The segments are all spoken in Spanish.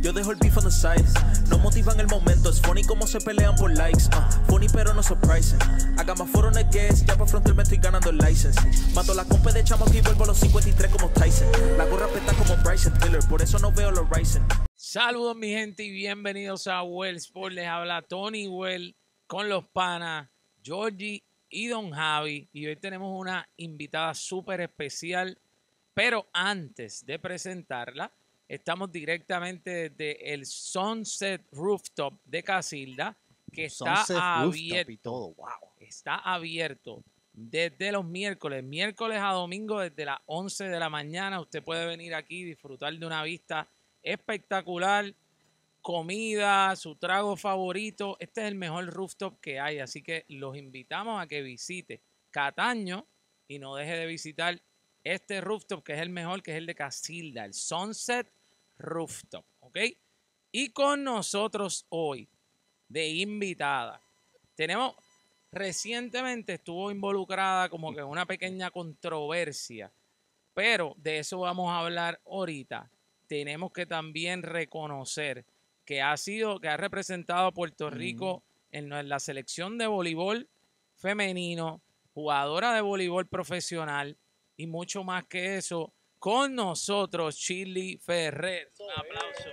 Yo dejo el beef on the side. No motivan el momento. Es funny como se pelean por likes. Uh, funny pero no surprising. Haga más foro en guest. Ya para frontal me estoy ganando el license. Mato la compa de chamo y vuelvo a los 53 como Tyson. La gorra peta como Bryson Tiller. Por eso no veo los Ryzen. Saludos mi gente y bienvenidos a Well Sport. Les habla Tony Well con los panas Georgie y Don Javi. Y hoy tenemos una invitada súper especial. Pero antes de presentarla, estamos directamente desde el Sunset Rooftop de Casilda, que está Sunset abierto. y todo, wow. Está abierto desde los miércoles, miércoles a domingo, desde las 11 de la mañana. Usted puede venir aquí y disfrutar de una vista espectacular, comida, su trago favorito. Este es el mejor rooftop que hay, así que los invitamos a que visite Cataño y no deje de visitar este rooftop que es el mejor, que es el de Casilda, el Sunset Rooftop, ¿ok? Y con nosotros hoy, de invitada, tenemos, recientemente estuvo involucrada como que en una pequeña controversia, pero de eso vamos a hablar ahorita. Tenemos que también reconocer que ha sido, que ha representado a Puerto Rico en, en la selección de voleibol femenino, jugadora de voleibol profesional y mucho más que eso. Con nosotros, Chili Ferrer. Un aplauso.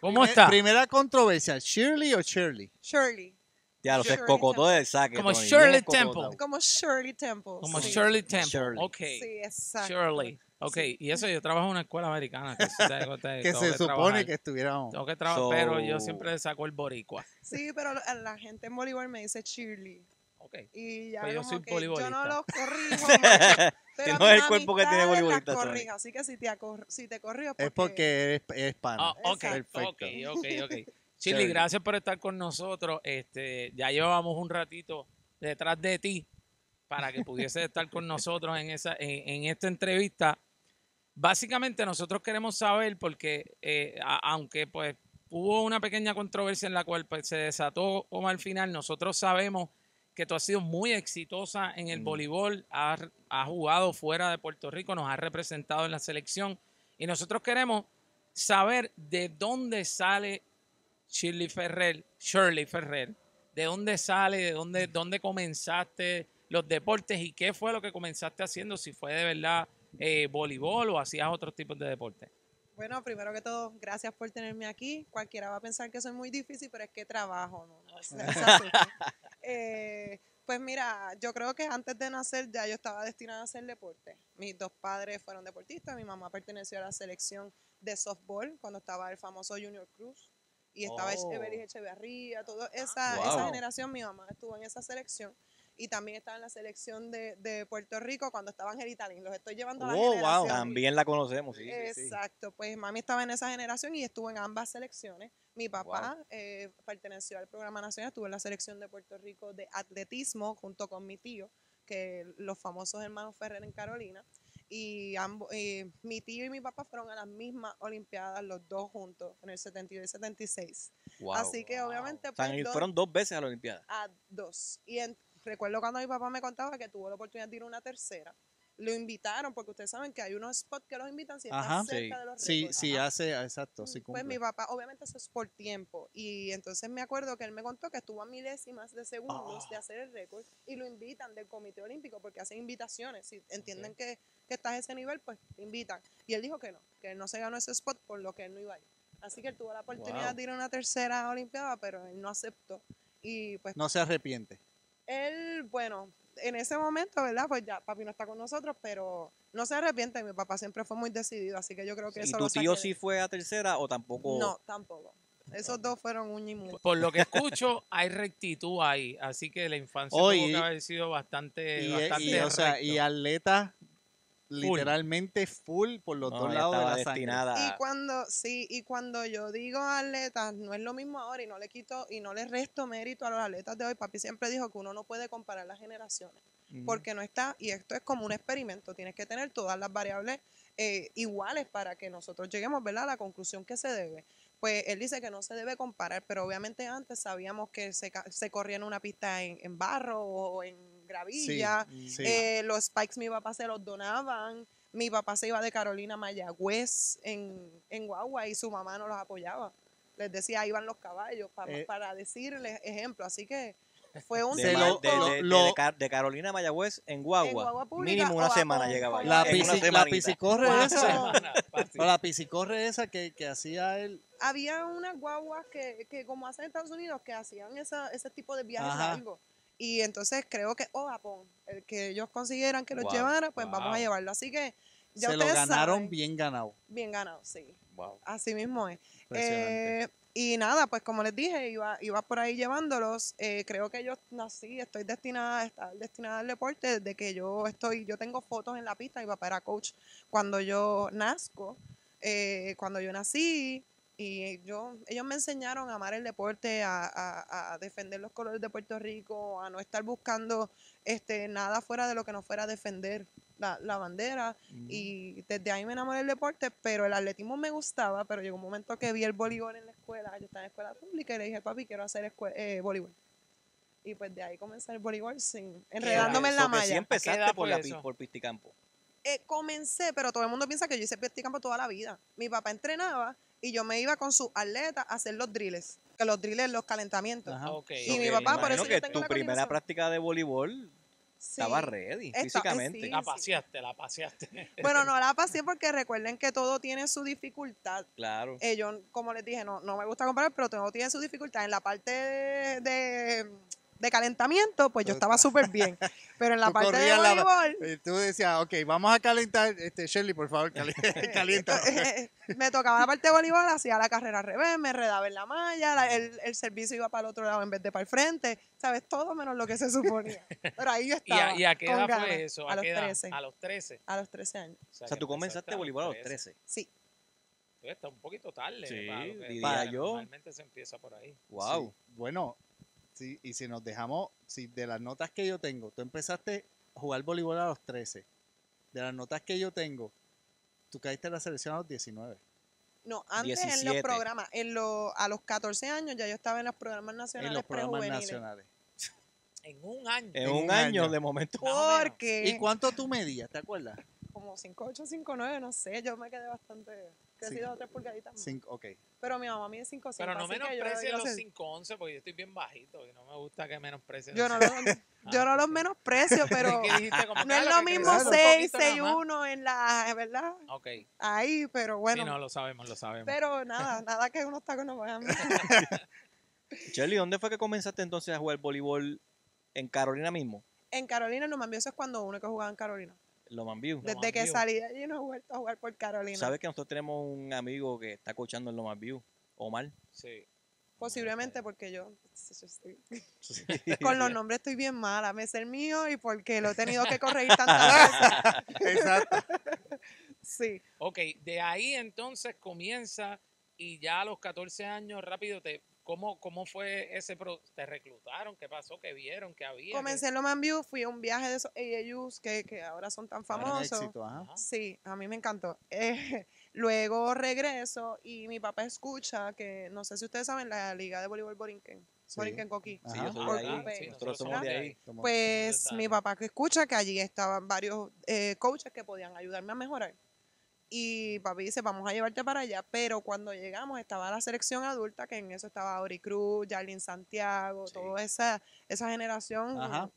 ¿Cómo Primer- está? Primera controversia, ¿Shirley o Shirley? Shirley. Ya, lo sé, Shirley cocotó Temple. del saque. Como Tony, Shirley bien Temple. cocotado. Como Shirley Temple. Como sí. Shirley Temple. Shirley. Ok. Sí, exacto. Shirley. Ok, Sí. y eso yo trabajo en una escuela americana. Que, se- tengo- tengo Que se supone trabajar. que estuviéramos. Tengo que trabajar, So- pero yo siempre le saco el boricua. Sí, pero la, la gente en voleibol me dice Shirley. Y ya Pues yo como soy que yo voleibolista. no los corrijo. Pero no es el cuerpo que tiene voleibolista, corrijo, Así que si te, si te corrijo Es porque eres, eres pana. Ah, ok, ok, ok, ok. Chili, gracias por estar con nosotros. Este, ya llevábamos un ratito detrás de ti para que pudiese estar con nosotros en esa, en, en esta entrevista. Básicamente nosotros queremos saber porque eh, a- aunque pues hubo una pequeña controversia en la cual pues, se desató como al final, nosotros sabemos que tú has sido muy exitosa en el Mm. voleibol, has, has jugado fuera de Puerto Rico, nos has representado en la selección y nosotros queremos saber de dónde sale Shirley Ferrer, Shirley Ferrer, de dónde sale, de dónde, dónde comenzaste los deportes y qué fue lo que comenzaste haciendo, si fue de verdad eh, voleibol o hacías otros tipos de deportes. Bueno, primero que todo, gracias por tenerme aquí. Cualquiera va a pensar que soy muy difícil, pero es que trabajo, ¿no? Eh, pues mira, yo creo que antes de nacer ya yo estaba destinada a hacer deporte. Mis dos padres fueron deportistas, mi mamá perteneció a la selección de softball cuando estaba el famoso Junior Cruz y estaba Oh. Echeverría, toda esa, Wow. esa generación, mi mamá estuvo en esa selección y también estaba en la selección de, de Puerto Rico cuando estaba Angelita Lin. Los estoy llevando a la Oh, wow. generación. También la conocemos, sí. Exacto, pues mami estaba en esa generación y estuvo en ambas selecciones. Mi papá eh, perteneció al programa nacional, estuvo en la selección de Puerto Rico de atletismo junto con mi tío, que los famosos hermanos Ferrer en Carolina. Y ambos, eh, mi tío y mi papá fueron a las mismas Olimpiadas, los dos juntos, en el 72 y 76. Wow. Así que obviamente O sea, pues, dos- fueron dos veces a la Olimpiada. a dos. Y en- recuerdo cuando mi papá me contaba que tuvo la oportunidad de ir a una tercera. Lo invitaron, porque ustedes saben que hay unos spots que los invitan si están cerca sí. de los Sí, récords. sí, Ajá. hace, exacto, sí Pues mi cumple. papá, obviamente eso es por tiempo. Y entonces me acuerdo que él me contó que estuvo a milésimas de segundos Ah. de hacer el récord y lo invitan del Comité Olímpico porque hacen invitaciones. Si entienden que, que estás a ese nivel, pues te invitan. Y él dijo que no, que él no se ganó ese spot por lo que él no iba a ir. Así que él tuvo la oportunidad Wow. de ir a una tercera Olimpiada, pero él no aceptó. Y pues No se arrepiente. Él, bueno, en ese momento, ¿verdad? Pues ya, papi no está con nosotros, pero no se arrepiente. Mi papá siempre fue muy decidido, así que yo creo que ¿Y eso tu lo tío sí fue a tercera o tampoco? No, tampoco. Esos dos fueron un y mu. Por lo que escucho, hay rectitud ahí, así que la infancia Oye, tuvo que y- haber sido bastante, Y, bastante y, o sea, y recto. Literalmente full por los No, dos lados de la sangre. destinada. Y cuando, sí, y cuando yo digo atletas, no es lo mismo ahora y no le quito y no le resto mérito a los atletas de hoy. Papi siempre dijo que uno no puede comparar las generaciones. Porque no está, y esto es como un experimento, tienes que tener todas las variables eh, iguales para que nosotros lleguemos ¿verdad? a la conclusión que se debe. Pues él dice que no se debe comparar, pero obviamente antes sabíamos que se, ca- se corría en una pista en, en barro o en gravilla, Sí, sí. eh, los spikes mi papá se los donaban, Mi papá se iba de Carolina a Mayagüez en, en Guagua y su mamá no los apoyaba. Les decía, ahí van los caballos, pa- Eh. para decirles ejemplo. Así que fue un De, lo- de- de- de- lo- de Car- de Carolina a Mayagüez en Guagua. Guagua pública mínimo una semana llegaba. La, pisi- piscicorre esa. O la piscicorre esa que, que hacía él. había unas guaguas que, que como hacen en Estados Unidos, que hacían esa, ese tipo de viajes Ajá. largos. Y entonces creo que, o Japón, el que ellos consiguieran que los Wow, llevara, pues vamos a llevarlo. Así que ya se lo ganaron saben, bien ganado. bien ganado, sí. Wow. Así mismo es. Eh, y nada, pues como les dije, iba, iba por ahí llevándolos. Eh, creo que yo nací, estoy destinada a estar destinada al deporte desde que yo estoy, yo tengo fotos en la pista, mi papá era coach cuando yo nazco, eh, cuando yo nací. Y yo, ellos me enseñaron a amar el deporte, a, a- a defender los colores de Puerto Rico, a no estar buscando este nada fuera de lo que no fuera defender la, la bandera. Y desde ahí me enamoré del deporte, pero el atletismo me gustaba, pero llegó un momento que vi el voleibol en la escuela, yo estaba en escuela pública y le dije, papi, quiero hacer eh, voleibol. Y pues de ahí comencé el voleibol sin, enredándome en la que sí malla. empezaste por, la, por pisticampo. Eh, comencé, pero todo el mundo piensa que yo hice campo toda la vida. Mi papá entrenaba y yo me iba con sus atletas a hacer los drills, que los drills, los calentamientos. Ajá. Ok, Y mi papá, por eso yo que tengo tu la primera práctica de voleibol Sí. estaba ready Esta- eh, físicamente. sí. La paseaste, la paseaste. Bueno, no la pasé porque recuerden que todo tiene su dificultad. Claro. Eh, yo, como les dije, no, no me gusta comparar, pero todo tiene su dificultad. En la parte de, de, de calentamiento, pues yo estaba súper bien. Pero en la Tú parte de la- voleibol, Eh, Tú decías, ok, vamos a calentar. Este, Shirley, por favor, cali- calienta. me tocaba la parte de voleibol, hacía la carrera al revés, me redaba en la malla, la- el, el servicio iba para el otro lado en vez de para el frente. ¿Sabes? Todo menos lo que se suponía. Pero ahí yo ¿Y estaba. a, y a qué edad ganas. fue eso? A los qué edad? 13. A los 13. A los 13 años. O sea, tú comenzaste voleibol a los 13. Sí. Tú Está un poquito tarde. Sí, para lo que- para yo. Normalmente se empieza por ahí. Wow. Sí, Bueno, sí, y si nos dejamos, si de las notas que yo tengo, tú empezaste a jugar voleibol a los 13. De las notas que yo tengo, tú caíste en la selección a los 19. No, antes en 17. los programas, en los, a los 14 años ya yo estaba en los programas nacionales En los programas nacionales. En un año. En, En un, un año, año. de momento. Porque ¿Y cuánto tú medías? ¿Te acuerdas? como 5'8, 5'9, no sé, yo me quedé bastante crecido Cinco- tres pulgaditas más. Cinco, ok. Pero mi mamá mide 5'5. Pero no yo los sé- 5'11 porque yo estoy bien bajito y no me gusta que menosprecien. Yo no, los yo no los menosprecio, pero. Como, no es claro, lo mismo creces un 6, poquito nada 6, más. 1 en la, ¿verdad? Ok, Ahí, pero bueno. sí, no, lo sabemos, lo sabemos. Pero nada, nada que unos tacos no vayan. Shelly, ¿dónde fue que comenzaste entonces a jugar voleibol en Carolina mismo? En Carolina, no me eso es cuando uno que jugaba en Carolina. Loman View. Loman Desde que View. salí de allí no he vuelto a jugar por Carolina. ¿Sabes que nosotros tenemos un amigo que está coachando en Loman View? Omar. sí. Posiblemente porque yo, yo estoy- con los nombres estoy bien mala. Me sé el mío y porque lo he tenido que corregir tantas veces. Exacto. Sí. Ok, de ahí entonces comienza y ya a los 14 años rápido te... ¿Cómo, cómo fue ese pro ¿Te reclutaron? ¿Qué pasó? ¿Qué vieron? ¿Qué había? Comencé en Loman View, fui a un viaje de esos AAUs que, que ahora son tan famosos. éxito, ajá. Sí, a mí me encantó. Eh, luego regreso y mi papá escucha que, no sé si ustedes saben, la Liga de Voleibol Borinquen, Sí. Borinquen Coquí. Sí, Ajá. yo soy Por de ahí. Coupé. sí, Nosotros somos de ahí. Pues mi papá que escucha que allí estaban varios eh, coaches que podían ayudarme a mejorar. Y papi dice, vamos a llevarte para allá. Pero cuando llegamos estaba la selección adulta, que en eso estaba Ori Cruz, Jarlin Santiago, Sí. toda esa, esa generación. Ajá.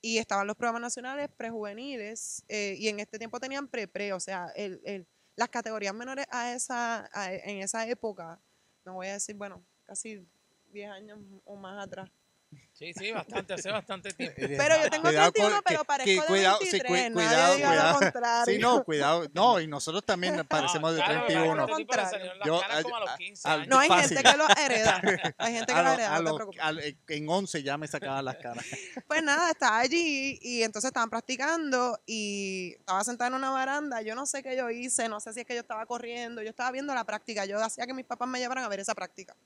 Y estaban los programas nacionales prejuveniles. eh, y en este tiempo tenían pre-pre, o sea, el, el- las categorías menores a esa, a- en esa época, no voy a decir, bueno, casi 10 años o más atrás. Sí, sí, bastante, hace bastante tiempo. Pero yo tengo Cuidado 31, con- pero que- parezco que de cuidado, sí, 23. cu- nadie cuidado, diga cuidado. lo contrario. Sí, no, cuidado. No, y nosotros también nos parecemos de Ah, claro, 31. claro, este tipo le Yo, a- como a los a- 15 a- años. No, hay Fácil. gente que lo hereda. Hay gente que A lo lo- hereda, a no te preocupes. en 11 ya me sacaban las caras. Pues nada, estaba allí y entonces estaban practicando y estaba sentada en una baranda. Yo no sé qué yo hice, no sé si es que yo estaba corriendo, yo estaba viendo la práctica. Yo hacía que mis papás me llevaran a ver esa práctica.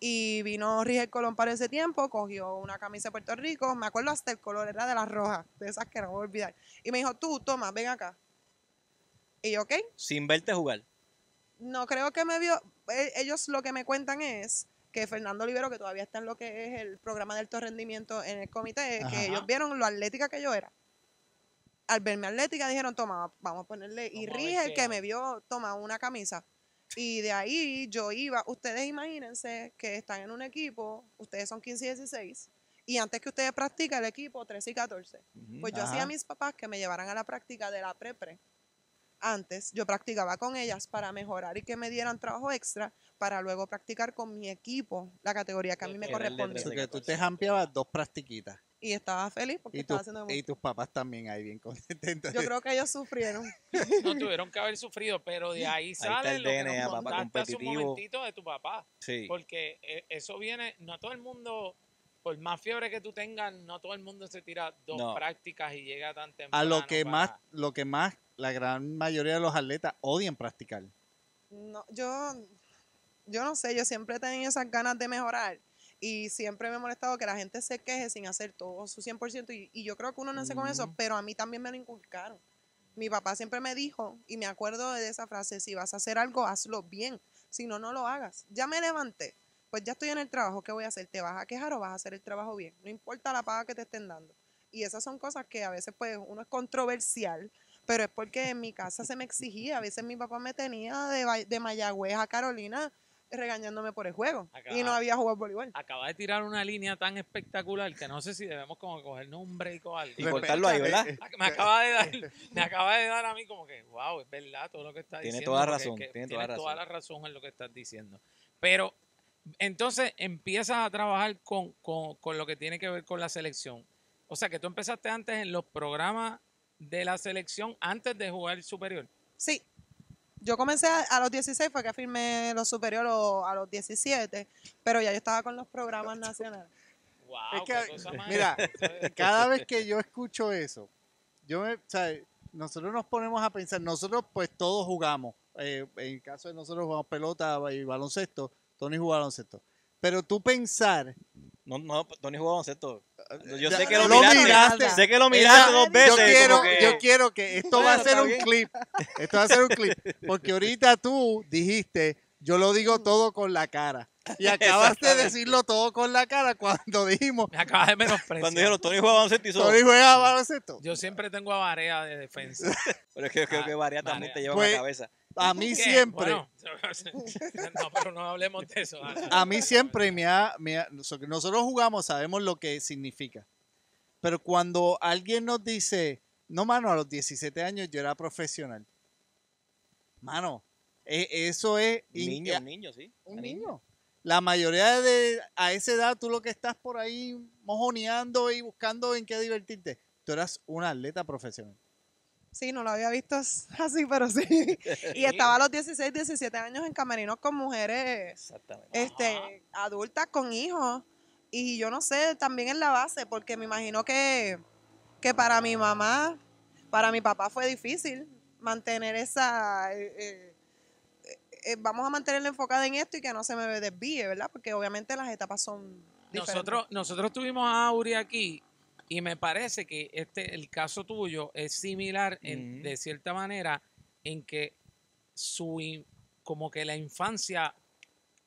Y vino Rigel Colón para ese tiempo, cogió una camisa de Puerto Rico, me acuerdo hasta el color, era de las rojas, de esas que no voy a olvidar. Y me dijo, tú, toma, ven acá. Y yo, ok, Sin verte jugar. no creo que me vio. e- Ellos lo que me cuentan es que Fernando Olivero, que todavía está en lo que es el programa de alto rendimiento en el comité, Ajá. que ellos vieron lo atlética que yo era. al verme atlética dijeron, toma, vamos a ponerle, y Rige, el que me vio, toma una camisa. Y de ahí yo iba, ustedes imagínense que están en un equipo, ustedes son 15 y 16, y antes que ustedes practican el equipo 13 y 14. Ujú. Pues yo Ajá. hacía a mis papás que me llevaran a la práctica de la pre-pre. Antes yo practicaba con ellas para mejorar y que me dieran trabajo extra para luego practicar con mi equipo, la categoría que a mí me Que era el de correspondía. Eso 13. que tú te jampeabas dos practiquitas. Y estaba feliz porque Y, estaba haciendo y mucho. tus papás también ahí bien contentos. Yo creo que ellos sufrieron. No tuvieron que haber sufrido, pero de ahí sale el lo que DNA, nos papá, contaste hace un momentito de tu papá. Sí. Porque eh, eso viene, no todo el mundo, por más fiebre que tú tengas, no todo el mundo se tira dos No. prácticas y llega tan a temprano. lo que para- más, lo que más la gran mayoría de los atletas odian practicar. No, yo, yo no sé, yo siempre he tenido esas ganas de mejorar y siempre me ha molestado que la gente se queje sin hacer todo su 100% y, y yo creo que uno nace con eso, Ujú. pero a mí también me lo inculcaron. Mi papá siempre me dijo, y me acuerdo de esa frase, si vas a hacer algo, hazlo bien, si no, no lo hagas. Ya me levanté, pues ya estoy en el trabajo, ¿qué voy a hacer? ¿Te vas a quejar o vas a hacer el trabajo bien? No importa la paga que te estén dando. Y esas son cosas que a veces pues uno es controversial, pero es porque en mi casa se me exigía. A veces mi papá me tenía de, de Mayagüez a Carolina regañándome por el juego. Y no había jugado voleibol. Acaba de tirar una línea tan espectacular que no sé si debemos como cogernos un break o algo. Y cortarlo ahí, ¿verdad? Ah, Me acaba de dar, me acaba de dar a mí como que, wow, es verdad todo lo que está Tiene diciendo. toda razón, que tiene toda toda razón. la razón en lo que estás diciendo. Pero entonces empiezas a trabajar con, con, con lo que tiene que ver con la selección. O sea que tú empezaste antes en los programas de la selección antes de jugar superior. Sí. Yo comencé a, a los 16, fue que firmé los superiores a los 17, pero ya yo estaba con los programas nacionales. Wow, Es que, cosa mira, Cada vez que yo escucho eso, yo me, o sea, nosotros nos ponemos a pensar, nosotros pues todos jugamos, eh, en el caso de nosotros jugamos pelota y baloncesto, Tony jugó baloncesto, pero tú pensar, No, no, Tony jugó baloncesto. Yo Ya, sé que lo, lo miraste. miraste. Sé que lo miraste Ella- dos veces. yo quiero, que- yo quiero que esto va a ser un bien. clip, esto va a ser un clip, porque ahorita tú dijiste, yo lo digo todo con la cara, y acabaste de decirlo todo con la cara cuando dijimos, me acabas de menospreciar. Cuando dijeron Tony juega baloncesto hizo. Tony juega baloncesto. Yo siempre tengo a Varea de defensa. Pero es que yo creo que Ah, Varia también Varea. te lleva Pues, en la cabeza. A mí ¿Qué? siempre, Bueno, no, pero no hablemos de eso. a mí siempre me ha, me ha- so- que nosotros jugamos, sabemos lo que significa. Pero cuando alguien nos dice, no, mano, a los 17 años yo era profesional. Mano, e- eso es Niño, un niño, sí. un Un niño. La mayoría de a esa edad tú lo que estás por ahí mojoneando y buscando en qué divertirte. Tú eras un atleta profesional. Sí, no lo había visto así, pero sí. Y estaba a los 16, 17 años en camerinos con mujeres Exactamente. este, adultas con hijos. Y yo no sé, también en la base, porque me imagino que, que para mi mamá, para mi papá fue difícil mantener esa... eh, eh, eh, vamos a mantenerla enfocada en esto y que no se me desvíe, ¿verdad? Porque obviamente las etapas son diferentes. Nosotros, nosotros tuvimos a Auri aquí y me parece que este el caso tuyo es similar en- de cierta manera en que su in- como que la infancia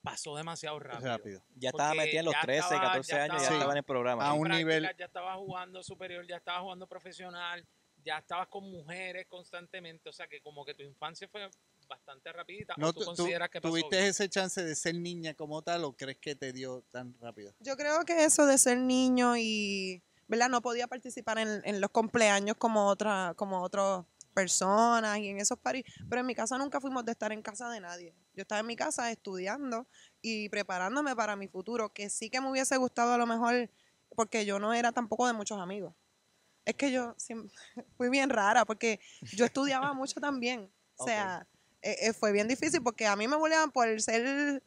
pasó demasiado rápido. Rápido. Ya estaba porque metida en los ya 13, estaba- 14 ya años, ya estaba- estaba en el programa. A un nivel- Ya estabas jugando superior, ya estabas jugando profesional, ya estabas con mujeres constantemente, o sea que como que tu infancia fue bastante rapidita. No, ¿O tú, tú, tú- consideras que pasó ¿Tuviste bien? ese chance de ser niña como tal o crees que te dio tan rápido? Yo creo que eso de ser niño y, ¿verdad? No podía participar en, en los cumpleaños como otra, como otras personas y en esos paris. Pero en mi casa nunca fuimos de estar en casa de nadie. Yo estaba en mi casa estudiando y preparándome para mi futuro, que sí que me hubiese gustado a lo mejor, porque yo no era tampoco de muchos amigos. Es que yo fui bien rara, porque yo estudiaba mucho también. O sea, eh, eh, fue bien difícil porque a mí me bulleaban por ser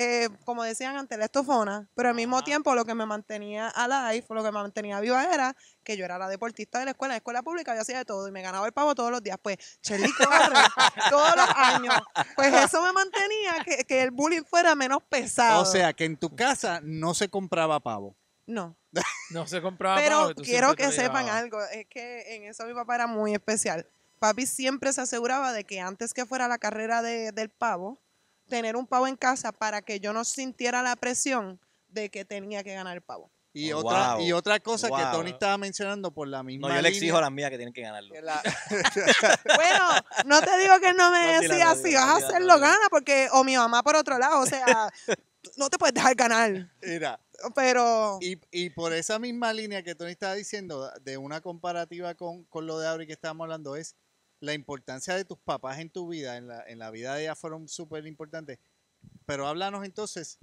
eh, como decían antes, la estofona, pero al mismo Ajá. tiempo lo que me mantenía alive, lo que me mantenía viva era que yo era la deportista de la escuela, en la escuela pública yo hacía de todo y me ganaba el pavo todos los días. Pues, Chelly corre todos los años. Pues eso me mantenía que, que el bullying fuera menos pesado. O sea, que en tu casa no se compraba pavo. no. No se compraba Pero pavo, quiero que sepan llevabas. algo, es que en eso mi papá era muy especial. Papi siempre se aseguraba de que antes que fuera la carrera de- del pavo, tener un pavo en casa para que yo no sintiera la presión de que tenía que ganar el pavo. Y, Wow. otra, y otra cosa que. Tony estaba mencionando por la misma No, yo le línea- exijo a las mías que tienen que ganarlo. que la- Bueno, no te digo que no me No, decía si vas a hacerlo no, gana, porque, o mi mamá por otro lado, o sea, no te puedes dejar ganar. Mira, Pero y, y por esa misma línea que Tony estaba diciendo, de una comparativa con, con lo de Auri que estábamos hablando, es la importancia de tus papás en tu vida, en la, en la vida de ella fueron súper importantes. Pero háblanos entonces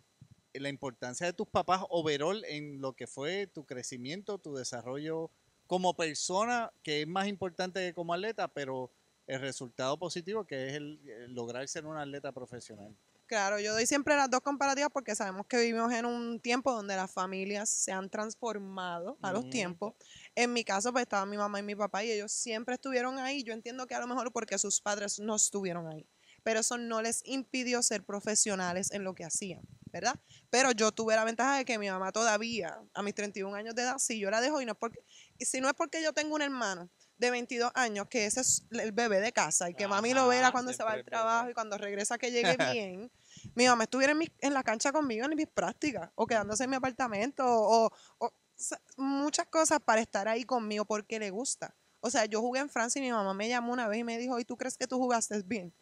de la importancia de tus papás overall en lo que fue tu crecimiento, tu desarrollo como persona, que es más importante que como atleta, pero el resultado positivo que es el, el lograr ser un atleta profesional. Claro, yo doy siempre las dos comparativas porque sabemos que vivimos en un tiempo donde las familias se han transformado a los Ujú. tiempos. En mi caso, pues estaban mi mamá y mi papá y ellos siempre estuvieron ahí. Yo entiendo que a lo mejor porque sus padres no estuvieron ahí, pero eso no les impidió ser profesionales en lo que hacían, ¿verdad? Pero yo tuve la ventaja de que mi mamá todavía, a mis 31 años de edad, si yo la dejo y no es porque, y si no es porque yo tengo un hermano de 22 años, que ese es el bebé de casa y que mami lo Ajá, cuando se va al trabajo y cuando regresa que llegue bien. mi mamá estuviera en, mi- en la cancha conmigo en mis prácticas o quedándose en mi apartamento o, o- muchas cosas para estar ahí conmigo porque le gusta. O sea, yo jugué en Francia y mi mamá me llamó una vez y me dijo, ¿y tú crees que tú jugaste bien?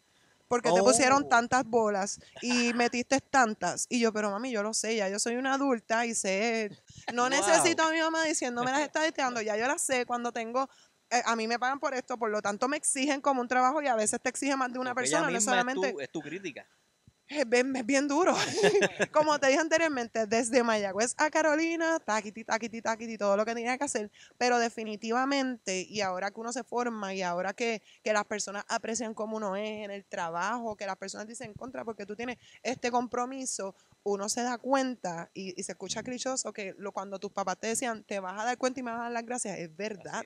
Porque te pusieron Oh. tantas bolas y metiste tantas. Y yo, pero mami, yo lo sé, ya yo soy una adulta y sé. No Wow. necesito a mi mamá diciéndome las estadísticas, ya yo las sé cuando tengo. eh, a mí me pagan por esto, por lo tanto me exigen como un trabajo y a veces te exige más de una Porque persona, no solamente. Es tu, es tu crítica. Es bien, es bien duro. Como te dije anteriormente, desde Mayagüez a Carolina, taquiti, taquiti, taquiti, todo lo que tenía que hacer. Pero definitivamente, y ahora que uno se forma y ahora que, que las personas aprecian cómo uno es en el trabajo, que las personas dicen contra porque tú tienes este compromiso, uno se da cuenta y, y se escucha clichoso que lo, cuando tus papás te decían, te vas a dar cuenta y me vas a dar las gracias, es verdad.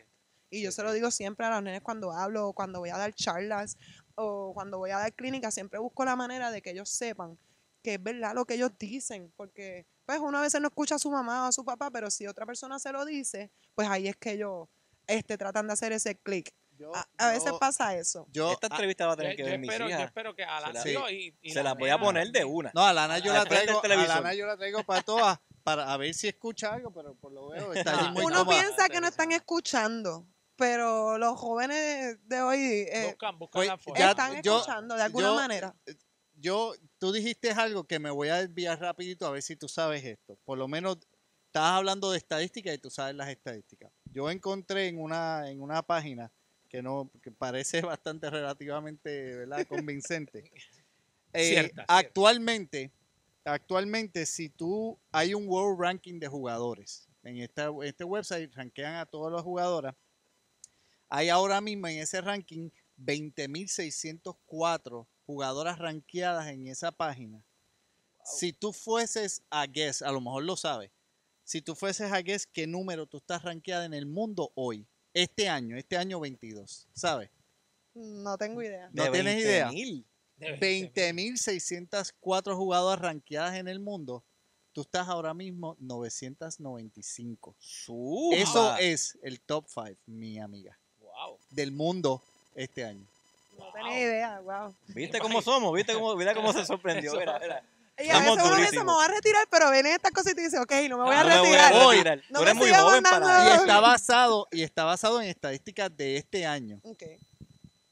Y yo se lo digo siempre a los nenes cuando hablo, o cuando voy a dar charlas, o cuando voy a dar clínica, siempre busco la manera de que ellos sepan que es verdad lo que ellos dicen, porque pues uno a veces no escucha a su mamá o a su papá, pero si otra persona se lo dice, pues ahí es que ellos este, tratan de hacer ese clic. Yo- A, a veces yo- pasa eso. yo- Esta ah, entrevista va a Yo, tener que ver mis espero, yo espero que a la la- Sí. y, y Se la las voy a poner de una. No, a Lana yo la traigo, a. Lana yo la traigo para todas, para a ver si escucha algo, pero por lo veo está allí muy Uno cómoda. piensa que no están escuchando, pero los jóvenes de hoy eh, Buscan, buscan pues, la forma. ya- están yo- escuchando de alguna yo- manera. Yo, tú dijiste algo que me voy a desviar rapidito a ver si tú sabes esto. Por lo menos estabas hablando de estadísticas y tú sabes las estadísticas. Yo encontré en una, en una página que no que parece bastante relativamente ¿verdad? convincente. Eh, Cierta, cierta. actualmente, actualmente, si tú hay un World Ranking de jugadores en esta, este website, rankean a todas las jugadoras. Hay ahora mismo en ese ranking 20.604 jugadoras rankeadas en esa página. Si tú fueses a guess, a lo mejor lo sabes, si tú fueses a guess qué número tú estás rankeada en el mundo hoy, este año, este año 22, ¿sabes? No tengo idea. ¿No De tienes idea? 20.000. De 20.604 jugadoras rankeadas en el mundo, tú estás ahora mismo 995. Zumba. Eso es el top 5, mi amiga, Wow. del mundo este año. No Wow. tenía idea, wow. ¿Viste cómo somos? ¿Viste cómo, mira cómo se sorprendió? Eso. Mira, mira. Y a Estamos veces uno piensa, me voy a retirar, pero vienen estas cosas y te dice, ok, no me voy a No me voy a retirar. Hoy. retirar. No Tú me eres muy joven mandando- para Y eso. está basado, y está basado en estadísticas de este año. Ok.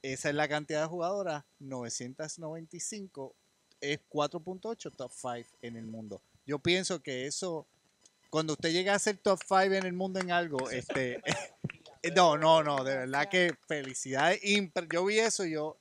Esa es la cantidad de jugadoras, 995, es 4.8 top 5 en el mundo. Yo pienso que eso, cuando usted llega a ser top 5 en el mundo en algo, este, no, no, no, de verdad que felicidades. Yo vi eso y yo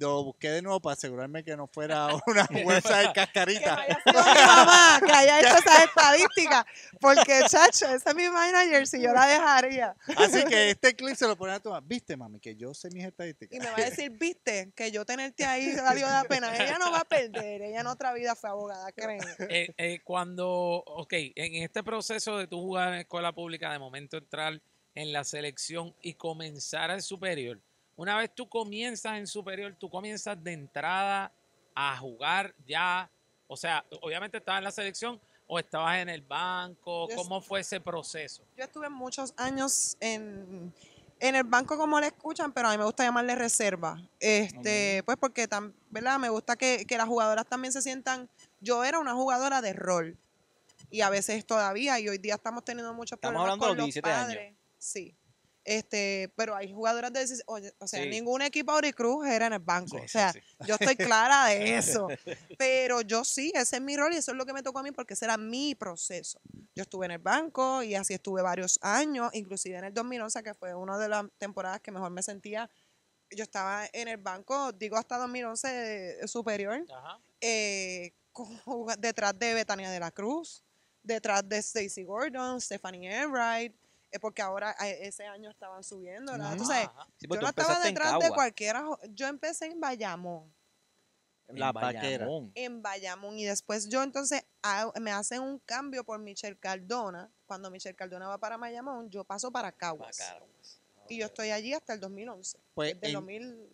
lo busqué de nuevo para asegurarme que no fuera una website Que cascarita. no haya mamá que haya hecho esas estadísticas. Porque, chacho, esa es mi manager, si yo la dejaría. Así que este clip se lo ponen a tu mamá. Viste, mami, que yo sé mis Y estadísticas. me va a decir, viste, que yo tenerte ahí valió la pena. Ella no va a perder, ella en otra vida fue abogada, créeme. Eh, eh, cuando, ok, en este proceso de tú jugar en escuela pública, de momento entrar en la selección y comenzar al superior, una vez tú comienzas en superior, tú comienzas de entrada a jugar ya, o sea, obviamente estabas en la selección o estabas en el banco, Yo ¿cómo fue ese proceso? Yo estuve muchos años en, en el banco como le escuchan, pero a mí me gusta llamarle reserva. Este, pues porque tam- ¿verdad? me gusta que, que las jugadoras también se sientan. Yo era una jugadora de rol. Y a veces todavía, y hoy día estamos teniendo muchos Estamos problemas hablando de con los los 17 años. Sí. Este, pero hay jugadoras de 16 oye, o sea, Sí. ningún equipo Auricruz era en el banco. Sí, o sea, sí, yo estoy clara de eso. Pero yo sí, ese es mi rol y eso es lo que me tocó a mí porque ese era mi proceso. Yo estuve en el banco y así estuve varios años, inclusive en el 2011, que fue una de las temporadas que mejor me sentía. Yo estaba en el banco, digo hasta 2011 eh, superior, Ajá. eh, con- detrás de Betania de la Cruz, detrás de Stacy Gordon, Stephanie Enright, eh, porque ahora eh, ese año estaban subiendo, ¿verdad? Entonces. Sí, yo tú no estaba detrás de cualquiera. Yo empecé en Bayamón, en La vaquera. Bayamón. en Bayamón, y después yo entonces me hacen un cambio por Michelle Cardona. Cuando Michelle Cardona va para Bayamón, yo paso para Caguas. Y yo estoy allí hasta el 2011. Pues desde en- 2000.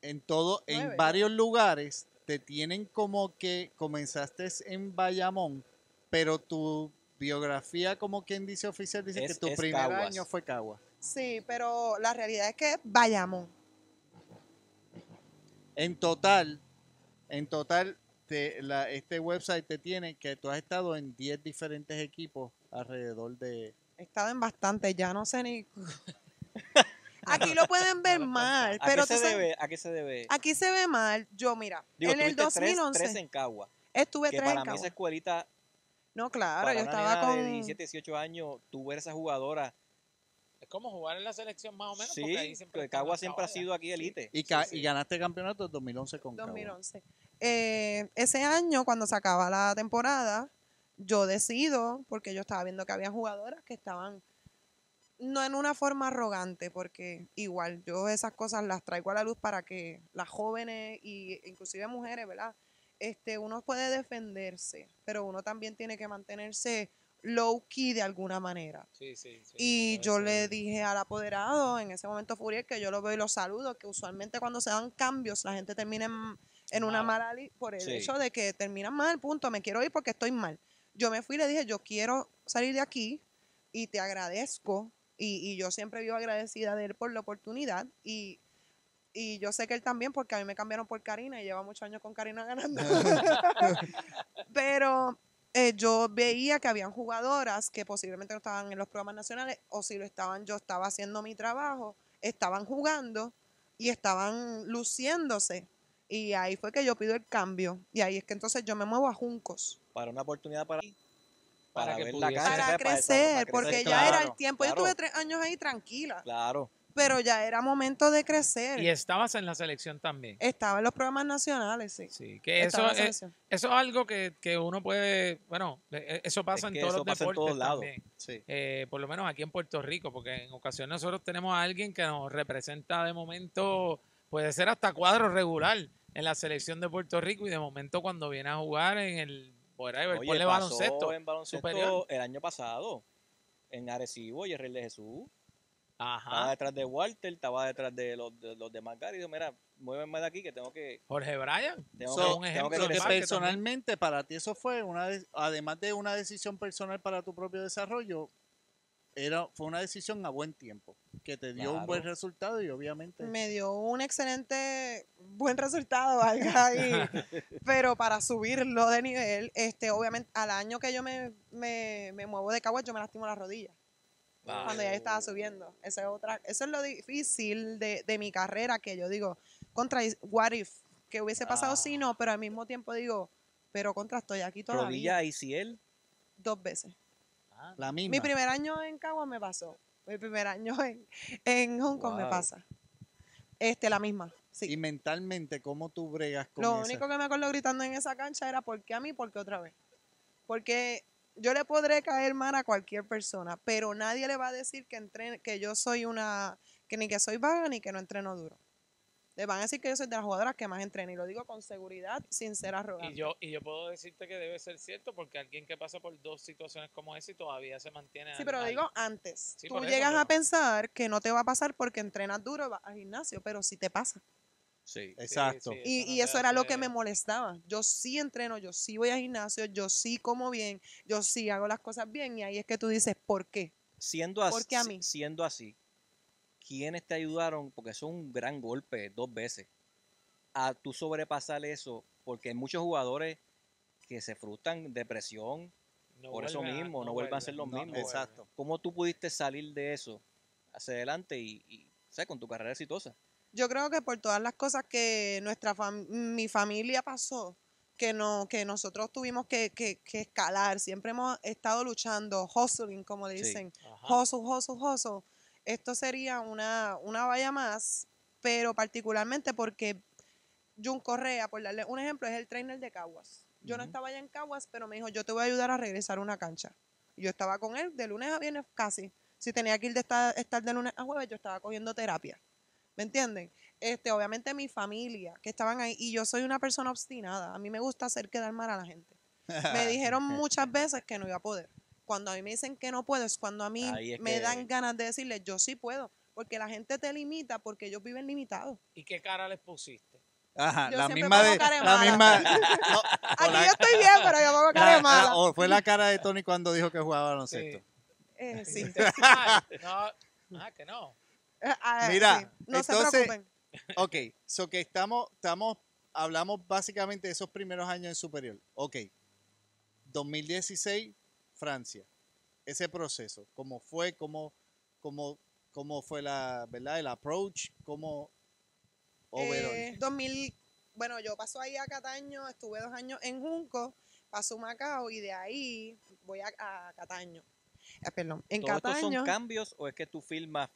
en todo, en varios lugares te tienen como que comenzaste en Bayamón, pero tu biografía, como quien dice oficial, dice Es- que tu primer Caguas. año fue Cagua. Sí, pero la realidad es que Bayamón. En total, en total, te- la- este website te tiene que tú has estado en 10 diferentes equipos alrededor de... He estado en bastante, ya no sé ni. Aquí lo pueden ver mal, ¿A, pero qué tú se sabes- debe, ¿A qué se debe? aquí se ve mal. Yo, mira, Digo, en el tuviste tres- 2011 tres en Cagua. estuve Que tres en para mí esa Cagua. escuelita, No, claro, para yo una estaba nena con. de 17, 18 años, tú ver esa jugadora. Es como jugar en la selección más o menos. Sí, porque ahí siempre Cagua ha sido aquí elite. Y, ganaste campeonato en 2011 con Cagua. 2011. Eh, ese año, cuando se acaba la temporada, yo decido, porque yo estaba viendo que había jugadoras que estaban, no en una forma arrogante, porque igual yo esas cosas las traigo a la luz para que las jóvenes y inclusive mujeres, ¿verdad? Este, uno puede defenderse, pero uno también tiene que mantenerse low key de alguna manera. Sí, sí, sí, Y yo le dije al apoderado, en ese momento Furiel, que yo lo veo y lo saludo, que usualmente cuando se dan cambios la gente termina en, en una Mala. mala por el hecho de que terminan mal, punto, me quiero ir porque estoy mal. Yo me fui y le dije, yo quiero salir de aquí y te agradezco. Y, y yo siempre vivo agradecida de él por la oportunidad. Y, y yo sé que él también, porque a mí me cambiaron por Karina y lleva muchos años con Karina ganando. Pero eh, yo veía que habían jugadoras que posiblemente no estaban en los programas nacionales o si lo estaban, yo estaba haciendo mi trabajo, estaban jugando y estaban luciéndose. Y ahí fue que yo pido el cambio. Y ahí es que entonces yo me muevo a Juncos Para una oportunidad para, Para para, que pudiese- para crecer, para porque crecer, ya era el claro, tiempo. Yo estuve tres años ahí tranquila, Claro. Pero ya era momento de crecer. Y estabas en la selección también. Estaba en los programas nacionales, sí. Sí, que eso en es, eso es algo que, que uno puede, bueno, e- eso pasa Es en que todos eso los pasa en deportes todos lados. también. Sí. Eh, por lo menos aquí en Puerto Rico, porque en ocasiones nosotros tenemos a alguien que nos representa de momento, puede ser hasta cuadro regular en la selección de Puerto Rico y de momento cuando viene a jugar en el, whatever, Oye, pasó baloncesto. en baloncesto superior. el año pasado. En Arecibo y el de Jesús. Estaba Ajá. detrás de Walter, estaba detrás de los de, los demás Gary. Dijo, mira, muévenme de aquí que tengo que... Jorge Bryan. Tengo So, que, un tengo personalmente para ti eso fue una de- además de una decisión personal para tu propio desarrollo era fue una decisión a buen tiempo que te dio un buen resultado y obviamente me dio un excelente buen resultado valga ahí. pero para subirlo de nivel este obviamente al año que yo me, me, me muevo de Caguas yo me lastimo la cuando ya estaba subiendo esa es otra eso es lo difícil de, de mi carrera que yo digo contra what if que hubiese pasado Ah. si no pero al mismo tiempo digo pero contra estoy aquí todavía Rodilla ICL. dos veces Ah, la misma mi primer año en Caguas me pasó mi primer año en, en Hong Kong me pasa este la misma sí y mentalmente cómo tú bregas con Lo esa? único que me acuerdo gritando en esa cancha era ¿por qué a mí? ¿Por qué otra vez? Porque yo le podré caer mal a cualquier persona, pero nadie le va a decir que entrene, que yo soy una, que ni que soy vaga ni que no entreno duro. Le van a decir que yo soy de las jugadoras que más entreno y lo digo con seguridad, sin ser arrogante. Y yo, y yo puedo decirte que debe ser cierto porque alguien que pasa por dos situaciones como esa y todavía se mantiene. Sí, pero lo digo antes. Sí, Tú eso, llegas a pensar que no te va a pasar porque entrenas duro y vas al gimnasio, pero sí te pasa. Sí. Exacto sí, Y, no y eso era lo que me molestaba. Yo sí entreno, yo sí voy al gimnasio, yo sí como bien, yo sí hago las cosas bien y ahí es que tú dices, ¿por qué? Siendo así, ¿Por qué a mí? siendo así, ¿quiénes te ayudaron? Porque eso es un gran golpe dos veces. A tú sobrepasar eso, porque hay muchos jugadores que se frustran, depresión, No Por eso a- mismo, no vuelven a ser los No, mismos. exacto. ¿Cómo tú pudiste salir de eso hacia adelante y, y o sea, con tu carrera exitosa? Yo creo que por todas las cosas que nuestra fam- mi familia pasó, que no que nosotros tuvimos que, que, que escalar, siempre hemos estado luchando, hustling, como le Sí. dicen, Ajá. hustle, hustle, hustle. Esto sería una, una valla más, pero particularmente porque Jun Correa, por darle un ejemplo, es el trainer de Caguas. Yo no estaba allá en Caguas, pero me dijo, yo te voy a ayudar a regresar a una cancha. Yo estaba con él de lunes a viernes casi. Si tenía que ir de estar, estar de lunes a jueves, yo estaba cogiendo terapia. ¿Me entienden? Este, obviamente mi familia, que estaban ahí, y yo soy una persona obstinada. A mí me gusta hacer quedar mal a la gente. Me dijeron muchas veces que no iba a poder. Cuando a mí me dicen que no puedo, es cuando a mí me que- dan ganas de decirles, yo sí puedo. Porque la gente te limita porque ellos viven limitados. ¿Y qué cara les pusiste? Ajá, Yo la siempre misma pongo de. La mala. misma. no, Aquí la- yo estoy bien, pero yo pongo cara de mala. la- o fue la cara de Tony cuando dijo que jugaba baloncesto. Sí. Eh, sí. No, ah, que no. Eh, ah, Mira, sí. no se entonces- preocupen. Ok, so que estamos, estamos, hablamos básicamente de esos primeros años en superior. Ok, 2016, Francia. Ese proceso, ¿cómo fue? ¿Cómo, cómo, cómo fue la, verdad? El approach, ¿cómo overall? Eh, 2000, bueno, yo paso ahí a Cataño, estuve dos años en Junco, paso a Macao y de ahí voy a, a Cataño. Eh, perdón, en ¿Todos estos Cataño son cambios o es que tú filmas?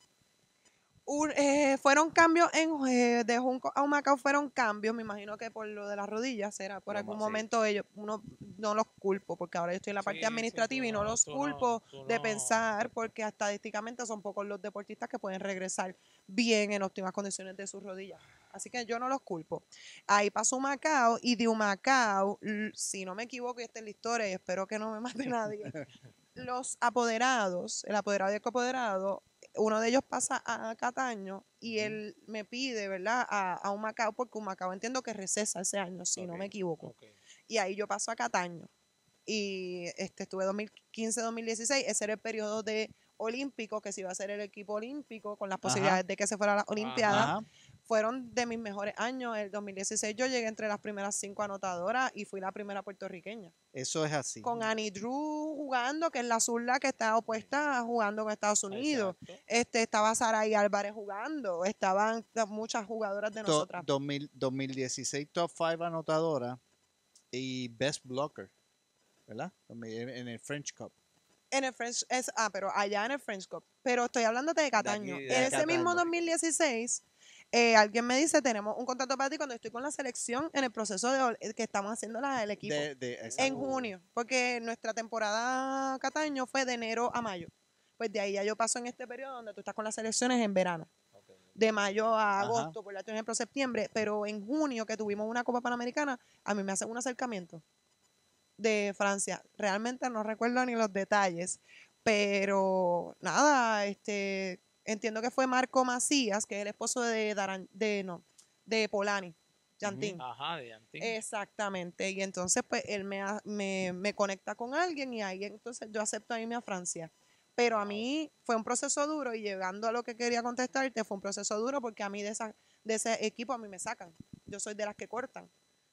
Un- eh, fueron cambios en eh, de Junco a Macao fueron cambios, me imagino que por lo de las rodillas será, por algún momento ellos, uno no los culpo, porque ahora yo estoy en la parte Sí, administrativa y no no- los no- culpo de no- pensar, porque estadísticamente son pocos los deportistas que pueden regresar bien en óptimas condiciones de sus rodillas. Así que yo no los culpo. Ahí pasó Macao y de Macao, l- si no me equivoco, y esta es la historia y espero que no me mate nadie, los apoderados, el apoderado y el coapoderado, uno de ellos pasa a Cataño y él me pide, ¿verdad?, a, a un Macao, porque un Macao entiendo que recesa ese año, si no me equivoco. Y ahí yo paso a Cataño. Y este, estuve 2015-2016, ese era el periodo de olímpico, que se iba a ser el equipo olímpico, con las Ajá. posibilidades de que se fuera a las Olimpiadas Ajá. Fueron de mis mejores años. El 2016 yo llegué entre las primeras cinco anotadoras y fui la primera puertorriqueña. Eso es así. Con Annie Drew jugando, que es la zurda que está opuesta jugando con Estados Unidos. Exacto. Este, estaba Saray Álvarez jugando. Estaban muchas jugadoras de Do- nosotras. 2000 2016 top 5 anotadora y best blocker, ¿verdad? En el French Cup. En el French, es, ah, pero allá en el French Cup. Pero estoy hablando de Cataño. en ese mismo Cataño. 2016, eh, alguien me dice, tenemos un contrato para ti cuando estoy con la selección en el proceso de que estamos haciendo la, el equipo. De, de- en junio, porque nuestra temporada Cataño fue de enero a mayo. Pues de ahí ya yo paso en este periodo donde tú estás con las selecciones en verano. De mayo a Ajá. agosto, por ejemplo, septiembre, pero en junio que tuvimos una Copa Panamericana, a mí me hacen un acercamiento de Francia. Realmente no recuerdo ni los detalles, pero nada, este entiendo que fue Marco Macías, que es el esposo de Daran- de no, de Polani, Yantín. Ajá, de Yantín. Exactamente. Y entonces, pues, él me, me, me conecta con alguien y ahí entonces yo acepto irme a Francia. Pero a mí fue un proceso duro y llegando a lo que quería contestarte, fue un proceso duro porque a mí de, esa, de ese equipo a mí me sacan. Yo soy de las que cortan.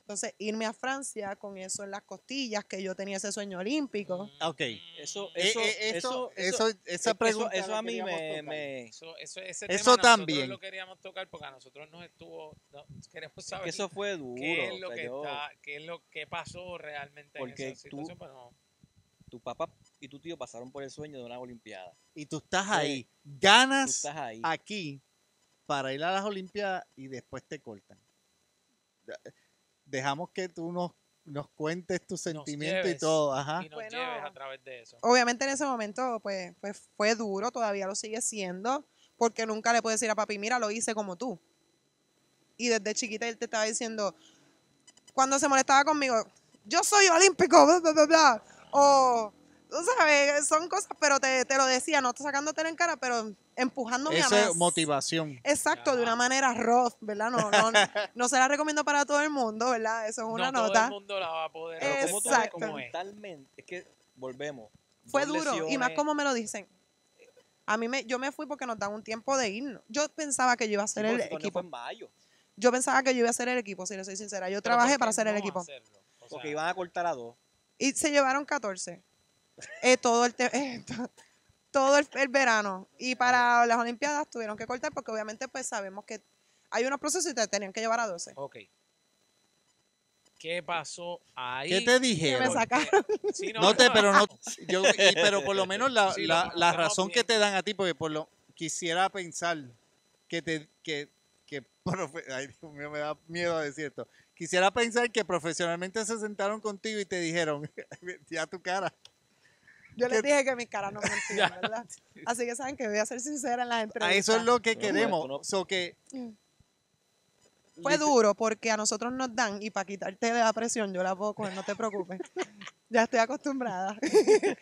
Entonces, irme a Francia con eso en las costillas, que yo tenía ese sueño olímpico. Ok. Eso, Eh, eso, eh, eso, eso, esa eso, pregunta eso a mí me, me- Eso, eso, ese Eso tema nosotros también. lo queríamos tocar porque a nosotros nos estuvo. no, queremos es saber que eso fue duro. qué es lo que yo- está, qué es lo que pasó realmente Porque en esa tú- situación, pero no. tu papá y tu tío pasaron por el sueño de una olimpiada. Y tú estás Sí. ahí. Tú Ganas estás ahí. aquí para ir a las Olimpiadas y después te cortan. Dejamos que tú nos, nos cuentes tu sentimiento y todo. Ajá. Y nos Bueno. lleves a través de eso. Obviamente en ese momento, pues, pues fue duro, todavía lo sigue siendo, porque nunca le puedes decir a papi, mira, lo hice como tú. Y desde chiquita él te estaba diciendo, cuando se molestaba conmigo, yo soy olímpico, bla, bla, bla, bla. O, tú sabes, son cosas, pero te, te lo decía, no sacándote en cara, pero empujándome Eso a es más. motivación. Exacto, de una manera rough, ¿verdad? No, no, no se la recomiendo para todo el mundo, ¿verdad? Eso es una no todo nota. el mundo la va a poder Pero hacer ¿cómo tú tal Exacto. como es. mentalmente? Es que volvemos. fue Dos duro y más como me lo dicen. A mí me, yo me fui porque nos dan un tiempo de irnos. Yo pensaba que yo iba a ser el ese equipo. fue en mayo. Yo pensaba que yo iba a ser el equipo, si le soy sincera. Yo Pero trabajé ¿por para ser el no equipo. O sea, Porque iban a cortar a dos. Y se llevaron 14. Eh, todo el, eh, to- todo el, el verano. Y para las Olimpiadas tuvieron que cortar porque obviamente pues sabemos que hay unos procesos y te tenían que llevar a 12. Ok. ¿Qué pasó ahí? ¿Qué te dijeron? me sacaron. Sí, No te, pero no, yo, y- pero por lo menos la, Sí, la, la razón que te dan a ti, porque por lo quisiera pensar que te, que, que profe- ay Dios mío, me da miedo a decir esto. Quisiera pensar que profesionalmente se sentaron contigo y te dijeron, ya tu cara. Yo les ¿Qué- dije que mis caras no mentían, ¿verdad? Así que saben que voy a ser sincera en las A entrevistas. eso es lo que queremos. So que, Fue liter- duro porque a nosotros nos dan y para quitarte de la presión yo la puedo coger, no te preocupes. ya estoy acostumbrada.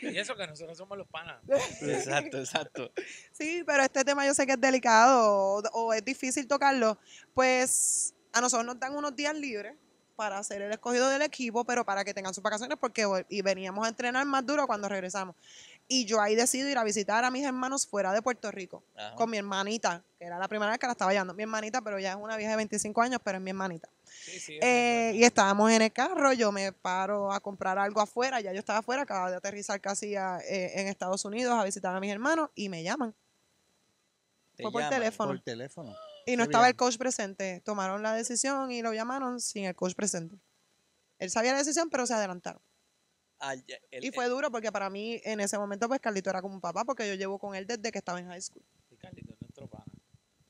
Y eso que nosotros somos los panas. Exacto, exacto. Sí, pero este tema yo sé que es delicado o, o es difícil tocarlo. Pues a nosotros nos dan unos días libres para hacer el escogido del equipo, pero para que tengan sus vacaciones porque y veníamos a entrenar más duro cuando regresamos. Y yo ahí decido ir a visitar a mis hermanos fuera de Puerto Rico Ajá. con mi hermanita, que era la primera vez que la estaba llevando. Mi hermanita, pero ya es una vieja de 25 años, pero es mi hermanita. Sí, sí. Eh, y estábamos en el carro, yo me paro a comprar algo afuera, ya yo estaba afuera, acababa de aterrizar casi a- eh, en Estados Unidos a visitar a mis hermanos y me llaman. Te fue por llaman. teléfono. por teléfono. Y no estaba bien. el coach presente. Tomaron la decisión y lo llamaron sin el coach presente. Él sabía la decisión, pero se adelantaron. Ah, ya, el- Y fue duro porque para mí en ese momento pues Carlito era como un papá porque yo llevo con él desde que estaba en high school. Sí, Carlito es nuestro pana.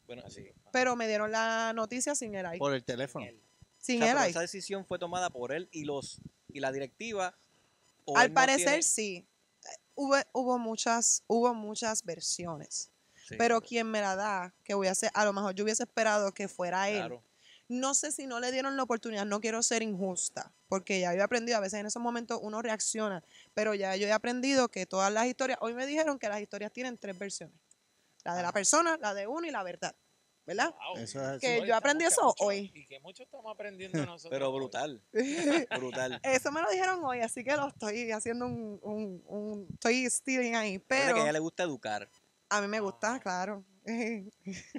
bueno, sí. Pero me dieron la noticia sin él ahí. Por el teléfono. Él. Sin O sea, él pero ahí. esa decisión fue tomada por él y los y la directiva. o Al no parecer tiene- sí. Eh, Hubo, hubo muchas, hubo muchas versiones. Sí, Pero quien me la da, que voy a hacer, a lo mejor yo hubiese esperado que fuera él. claro. No sé si no le dieron la oportunidad, no quiero ser injusta, porque ya yo he aprendido, a veces en esos momentos uno reacciona, pero ya yo he aprendido que todas las historias, hoy me dijeron que las historias tienen tres versiones. La de la persona, la de uno y la verdad, ¿verdad? Wow. Eso es Que yo aprendí eso mucho- hoy. Y que mucho estamos aprendiendo nosotros. Pero brutal. brutal. Eso me lo dijeron hoy, así que lo estoy haciendo un, un, un- estoy stealing ahí, Pero que a ella le gusta educar. A mí me gusta, Ah. claro.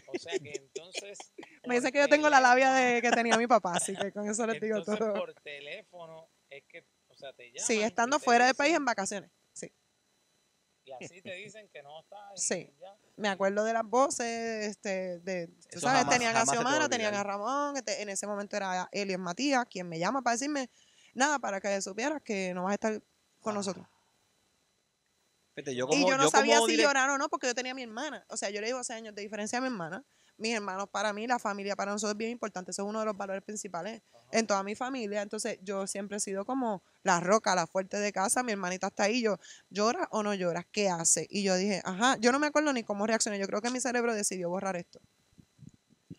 O sea que entonces. Me dice que yo tengo la labia de que tenía mi papá, así que con eso les digo entonces, todo. por teléfono es que. O sea, te llaman. Sí, estando fuera del país en vacaciones. Sí. Y así te dicen que no está. y Sí. ya. me acuerdo de las voces, este, de, tú Eso sabes, jamás- tenían a jamás se te a Xiomara, tenían a. Ramón, este, en ese momento era Elias Matías, quien me llama para decirme, nada, para que supieras que no vas a estar con nosotros. Fíjate, yo y yo no sabía como si direct- llorar o no, porque yo tenía a mi hermana. O sea, yo le digo 12 años de diferencia a mi hermana. Mis hermanos para mí, la familia para nosotros es bien importante. Eso es uno de los valores principales en toda mi familia. Entonces, yo siempre he sido como la roca, la fuerte de casa. Mi hermanita está ahí. Yo, ¿llora o no llora? ¿Qué hace? Y yo dije, ajá, yo no me acuerdo ni cómo reaccioné. Yo creo que mi cerebro decidió borrar esto.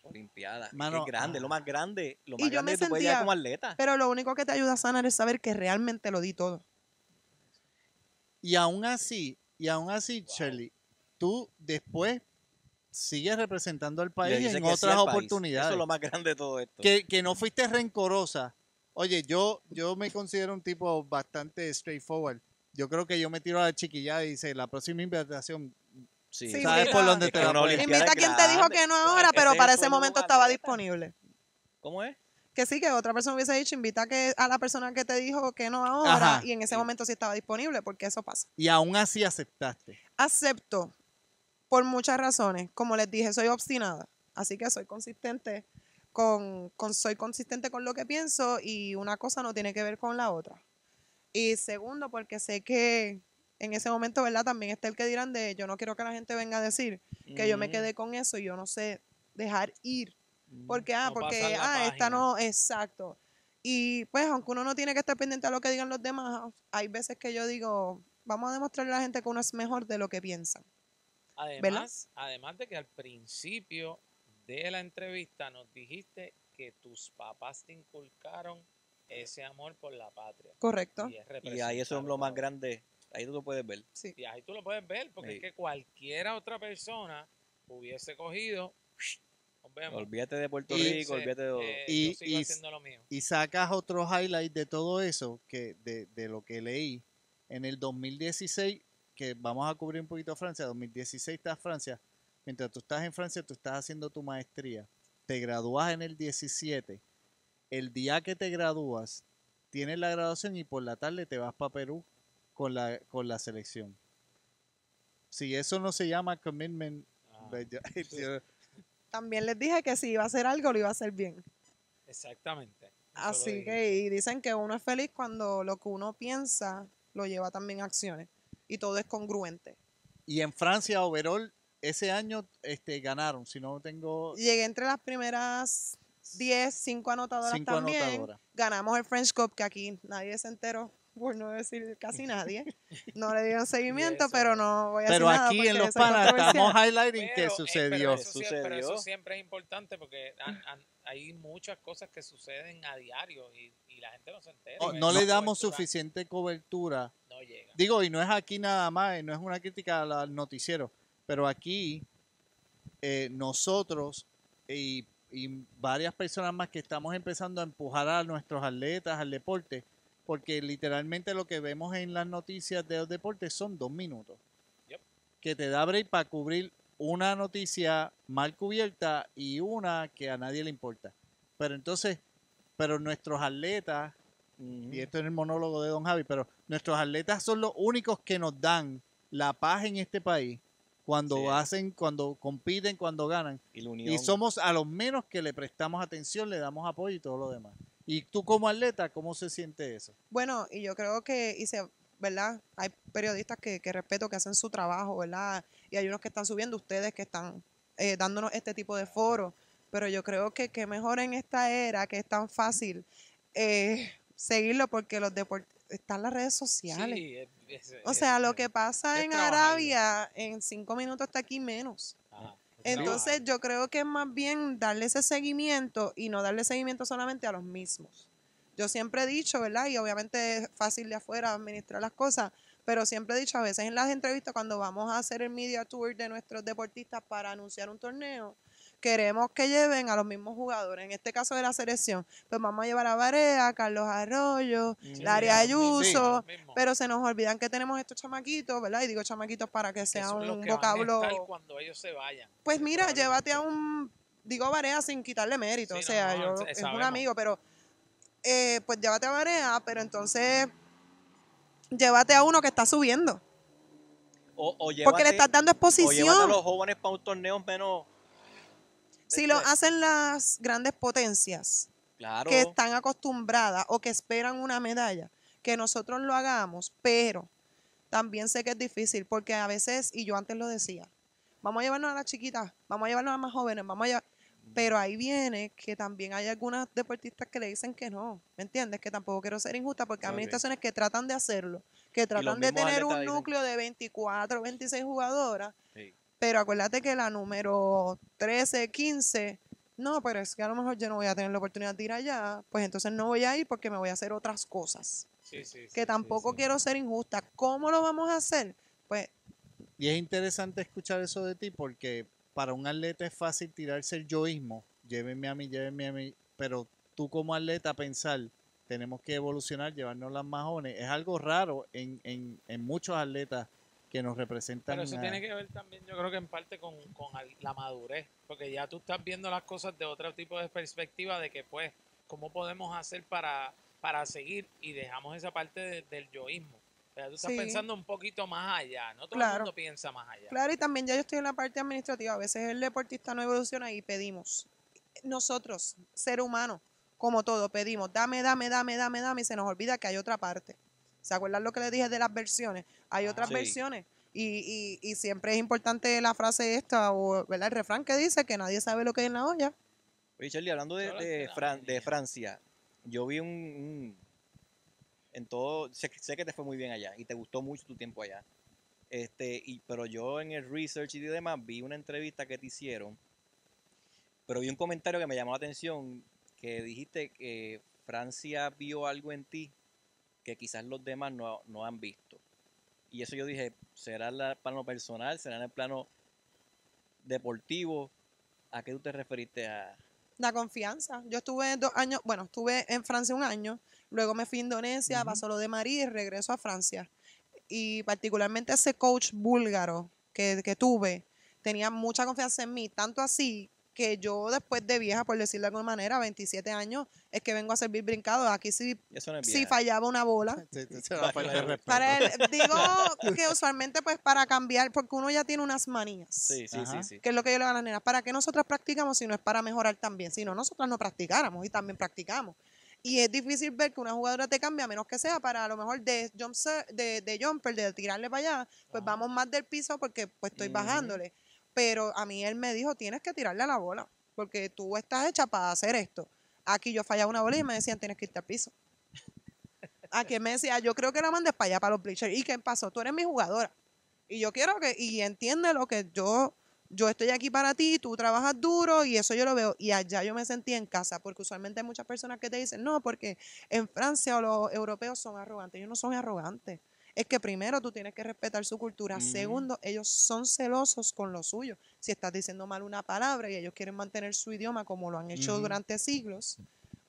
Olimpiada. Mano, es grande, ah. lo más grande. Lo Y más yo grande me que tú puedes llegar sentía- como atleta. Pero lo único que te ayuda a sanar es saber que realmente lo di todo. Y aún así, y aún así, Shirley, tú después sigues representando al país en sí otras al oportunidades. Eso es lo más grande de todo esto. que, que no fuiste rencorosa. Oye, yo, yo me considero un tipo bastante straightforward. Yo creo que yo me tiro a la chiquillada y dice, la próxima invitación, Sí, Sí, sabes mira, por dónde te la Invita a quien te dijo que no ahora, pero para ese momento estaba disponible. ¿Cómo es? Que sí, que otra persona hubiese dicho, invita a, que, a la persona que te dijo que no ahora, Ajá. y en ese momento sí estaba disponible, porque eso pasa. Y aún así aceptaste. Acepto por muchas razones. Como les dije, soy obstinada. Así que soy consistente con, con- soy consistente con lo que pienso y una cosa no tiene que ver con la otra. Y segundo, porque sé que en ese momento, ¿verdad? También está el que dirán de yo no quiero que la gente venga a decir que yo me quedé con eso y yo no sé dejar ir. Porque, ah, No porque, ah, esta no, exacto. Y pues, aunque uno no tiene que estar pendiente a lo que digan los demás, hay veces que yo digo, vamos a demostrarle a la gente que uno es mejor de lo que piensan. Además, además de que al principio de la entrevista nos dijiste que tus papás te inculcaron ese amor por la patria. ¿Correcto? Y, es Y ahí eso es lo más grande. Ahí tú lo puedes ver. Sí. Y ahí tú lo puedes ver, porque Sí. es que cualquiera otra persona hubiese cogido. Nos vemos. Olvídate de Puerto Y- Rico, Sí, olvídate de todo. eh, Y- yo sigo y- haciendo lo mío. Y sacas otro highlight de todo eso, que de, de lo que leí. En el 2016, que vamos a cubrir un poquito Francia, 2016 estás en Francia. Mientras tú estás en Francia, tú estás haciendo tu maestría. Te gradúas en el 17. El día que te gradúas, tienes la graduación y por la tarde te vas para Perú con la, con la selección. Si eso no se llama commitment, Ah, pues yo- yo- También les dije que si iba a hacer algo, lo iba a hacer bien. exactamente. Así que, y dicen que uno es feliz cuando lo que uno piensa lo lleva también a acciones. Y todo es congruente. y en Francia, overall, ese año este, ganaron, si no tengo Llegué entre las primeras 10, 5 anotadoras cinco también. anotadoras. Ganamos el French Cup, que aquí nadie se enteró, por no decir casi nadie. No le dieron seguimiento, pero no voy a Pero decir nada aquí en los panas estamos highlighting Pero, qué eh, sucedió. pero eso, sie- pero eso Sucedió. siempre es importante porque han- han- hay muchas cosas que suceden a diario y, y la gente no se entera. Oh, no le damos cobertura suficiente cobertura. No llega. Digo, y no es aquí nada más, y no es una crítica al- al noticiero, pero aquí eh, nosotros y, y varias personas más que estamos empezando a empujar a nuestros atletas al deporte, porque literalmente lo que vemos en las noticias de los deportes son dos minutos. Yep. Que te da break para cubrir una noticia mal cubierta y una que a nadie le importa. Pero entonces, pero nuestros atletas y esto es el monólogo de Don Javi, pero nuestros atletas son los únicos que nos dan la paz en este país cuando Sí. hacen, cuando compiten, cuando ganan. Y. Y somos a los menos que le prestamos atención, le damos apoyo y todo lo demás. Y tú como atleta, ¿cómo se siente eso? Bueno, y yo creo que, y se, ¿verdad? Hay periodistas que, que respeto, que hacen su trabajo, ¿verdad? Y hay unos que están subiendo, ustedes que están eh, dándonos este tipo de foros. Pero yo creo que, que mejor en esta era, que es tan fácil eh, seguirlo, porque los deportes, están las redes sociales. Sí, es- es- o es- sea, lo que pasa en. Arabia, en cinco minutos está aquí menos. Entonces yo creo que es más bien darle ese seguimiento y no darle seguimiento solamente a los mismos. Yo siempre he dicho, ¿verdad? Y obviamente es fácil de afuera administrar las cosas, pero siempre he dicho a veces en las entrevistas cuando vamos a hacer el media tour de nuestros deportistas para anunciar un torneo, queremos que lleven a los mismos jugadores. En este caso de la selección, pues vamos a llevar a Barea, a Carlos Arroyo, Sí, Laria a los mismos, Sí. a Ayuso, pero se nos olvidan que tenemos estos chamaquitos, ¿verdad? Y digo chamaquitos para que sea un que vocablo... cuando ellos se vayan. Pues mira, llévate a un, digo Barea sin quitarle mérito, Sí, o sea, no, yo, no, es un amigo, pero eh, pues llévate a Barea, pero entonces llévate a uno que está subiendo, O, o porque le estás dando O llévate a exposición. los jóvenes para un torneo menos. Si lo hacen las grandes potencias Claro. que están acostumbradas o que esperan una medalla, que nosotros lo hagamos, pero también sé que es difícil porque a veces, y yo antes lo decía, vamos a llevarnos a las chiquitas, vamos a llevarnos a las más jóvenes, vamos a llevar... Pero ahí viene que también hay algunas deportistas que le dicen que no, ¿me entiendes? Que tampoco quiero ser injusta porque hay administraciones que tratan de hacerlo, que tratan de tener un núcleo de 24, 26 jugadoras, Sí. Pero acuérdate que la número 13, 15, no, pero es que a lo mejor yo no voy a tener la oportunidad de ir allá, pues entonces no voy a ir porque me voy a hacer otras cosas. Sí, sí, Que sí, tampoco sí, sí. quiero ser injusta. ¿Cómo lo vamos a hacer? Pues Y es interesante escuchar eso de ti porque para un atleta es fácil tirarse el yoísmo, llévenme a mí, llévenme a mí, pero tú como atleta pensar, tenemos que evolucionar, llevarnos las más jóvenes, es algo raro en, en, en muchos atletas que nos representan. Pero eso a- tiene que ver también, yo creo que en parte con, la madurez, porque ya tú estás viendo las cosas de otro tipo de perspectiva de que, pues, ¿cómo podemos hacer para, para seguir y dejamos esa parte de- del yoísmo? O sea, tú estás Sí. pensando un poquito más allá, no todo Claro. el mundo piensa más allá. Claro, y también ya yo estoy en la parte administrativa. A veces el deportista no evoluciona y pedimos. Nosotros, ser humano, como todo, pedimos, dame, dame, dame, dame, dame, y se nos olvida que hay otra parte. ¿Se acuerdan lo que les dije de las versiones? Hay Ah, otras sí. versiones. Y, y, y siempre es importante la frase esta, o ¿verdad? el refrán que dice que nadie sabe lo que hay en la olla. Oye, Charlie, hablando de, Fran-. Francia, yo vi un, un- en todo, sé, que- sé que te fue muy bien allá y te gustó mucho tu tiempo allá. Este, y, pero yo en el research y demás vi una entrevista que te hicieron, pero vi un comentario que me llamó la atención, que dijiste que Francia vio algo en ti que quizás los demás no, no han visto. Y eso yo dije, ¿será en el plano personal? ¿Será en el plano deportivo? ¿A qué tú te referiste a...? La confianza. Yo estuve dos años, bueno, estuve en Francia un año, luego me fui a Indonesia, pasó lo de María y regreso a Francia. Y particularmente ese coach búlgaro que, que tuve, tenía mucha confianza en mí, tanto así que yo después de vieja, por decirlo de alguna manera, 27 años, es que vengo a servir brincado. Aquí sí, no sí fallaba una bola. Se, se va a faltar el respeto. Para el- digo que usualmente pues para cambiar, porque uno ya tiene unas manías. Sí, sí, Ajá. sí, sí. Que es lo que yo le digo a las nenas. ¿Para qué nosotras practicamos si no es para mejorar también? Si no, nosotras no practicáramos y también practicamos. Y es difícil ver que una jugadora te cambie a menos que sea para a lo mejor de, jump de, de jumper, de tirarle para allá, pues vamos más del piso porque pues estoy bajándole. Pero a mí él me dijo, tienes que tirarle a la bola, porque tú estás hecha para hacer esto. Aquí yo fallaba una bola y me decían, tienes que irte al piso. Aquí me decía, yo creo que la mandes para allá, para los bleachers. ¿Y qué pasó? Tú eres mi jugadora. Y yo quiero que, y entiende lo que yo, yo estoy aquí para ti, tú trabajas duro y eso yo lo veo. Y allá yo me sentí en casa, porque usualmente hay muchas personas que te dicen, no, porque en Francia los europeos son arrogantes. Ellos no son arrogantes. Es que primero tú tienes que respetar su cultura. Segundo, ellos son celosos con lo suyo. Si estás diciendo mal una palabra y ellos quieren mantener su idioma como lo han hecho durante siglos,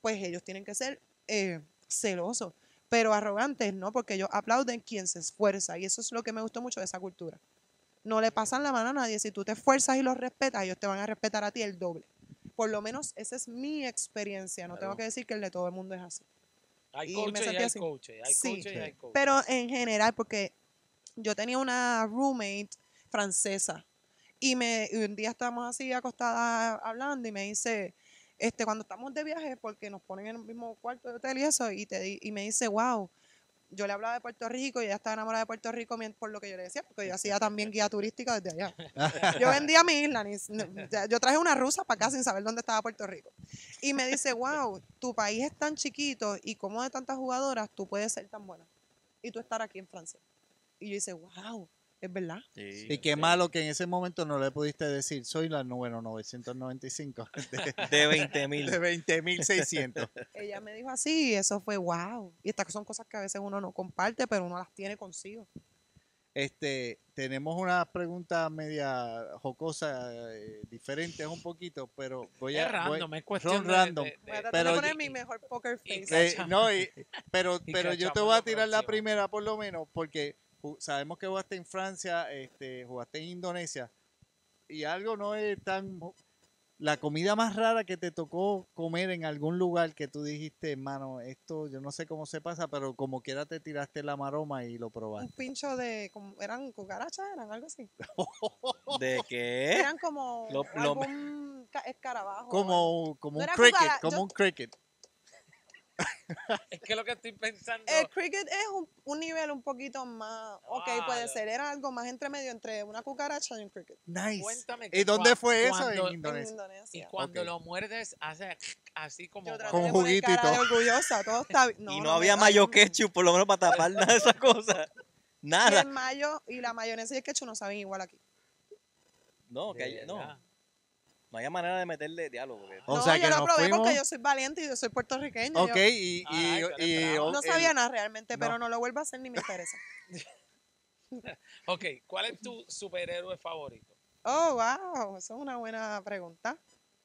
pues ellos tienen que ser eh, celosos. Pero arrogantes no, porque ellos aplauden quien se esfuerza. Y eso es lo que me gustó mucho de esa cultura. No le pasan la mano a nadie. Si tú te esfuerzas y los respetas, ellos te van a respetar a ti el doble. Por lo menos esa es mi experiencia. No tengo que decir que el de todo el mundo es así. Hay Y me coaches y sentí hay así. coaches. Hay Sí. coaches y hay coaches. Pero en general, porque yo tenía una roommate francesa y me y un día estábamos así acostadas hablando y me dice, este, cuando estamos de viaje, porque nos ponen en el mismo cuarto de hotel y eso, y, te, di- y me dice, wow, yo le hablaba de Puerto Rico y ella estaba enamorada de Puerto Rico por lo que yo le decía, porque yo hacía también guía turística desde allá. Yo vendía mi isla, ni- yo traje una rusa para acá sin saber dónde estaba Puerto Rico. Y me dice, wow, tu país es tan chiquito y como de tantas jugadoras tú puedes ser tan buena. Y tú estar aquí en Francia. Y yo dice, wow, es verdad. Sí, Y qué sí. malo que en ese momento no le pudiste decir, soy la número 995 de, De 20 mil. de 20.600. Ella me dijo así y eso fue wow. Y estas son cosas que a veces uno no comparte, pero uno las tiene consigo. Este, tenemos una pregunta media jocosa, eh, diferente un poquito, pero voy a... es voy- random, es cuestión de- random. de- de- Voy a tratar pero de poner y- mi mejor poker y face. Eh, no, y- pero, Y pero yo te voy a tirar la primera por lo menos, porque sabemos que jugaste en Francia, este, jugaste en Indonesia, y algo no es tan... La comida más rara que te tocó comer en algún lugar que tú dijiste, hermano, esto yo no sé cómo se pasa, pero como quiera te tiraste la maroma y lo Un probaste. pincho de, como- eran cucarachas, eran algo así. ¿De qué? Eran como Lo- lo- algún escarabajo. Como, como No un cricket, como yo- un cricket. Es que lo que estoy pensando. El cricket es un, un nivel un poquito más. Ok, Ah, puede ser. Era algo más entre medio entre una cucaracha y un cricket. Nice. Cuéntame ¿Y dónde fue eso? En En Indonesia. Y cuando lo muerdes, hace así como. Con juguito y cara de todo. orgullosa, todo está bien. y no, había mayo ketchup, por lo menos para tapar nada de esas cosas. Y Nada. el mayo y la mayonesa y el ketchup no saben igual aquí. No, que no. No había manera de meterle diálogo. porque- O no, sea yo que lo nos probé porque yo soy valiente y yo soy puertorriqueña. Ok, yo y, y, Ay, tú eres y- brava. o- no el- sabía nada realmente, pero no. no lo vuelvo a hacer ni me interesa. Ok, ¿cuál es tu superhéroe favorito? Oh, wow, eso es una buena pregunta.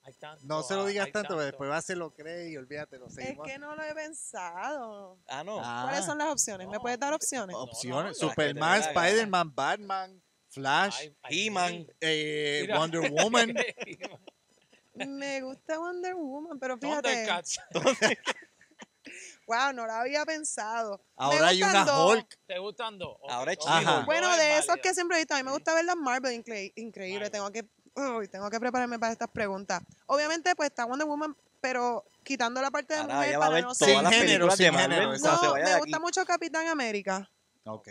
Hay tanto, No se lo ah, digas hay tanto, porque después va a se lo cree y olvídate, lo Es seguimos. que no lo he pensado. Ah, no. Ah, ¿Cuáles son las opciones? ¿Me puedes dar opciones? opciones. no, no, Superman, que te gana. Spider-Man, Batman, Flash, He-Man. eh. Wonder Woman. Me gusta Wonder Woman, pero fíjate, Thundercats. wow, no lo había pensado. Ahora hay una dos. Hulk. ¿Te gustan dos? Ahora es dos Bueno, es de esos que siempre he visto, a mí me gusta ver las Marvel, incre- increíble. Marvel. Tengo que, uy, tengo que prepararme para estas preguntas. Obviamente, pues está Wonder Woman, pero quitando la parte de Ahora mujer para ver no Sin ser... género, sin género, No, me aquí. gusta mucho Capitán América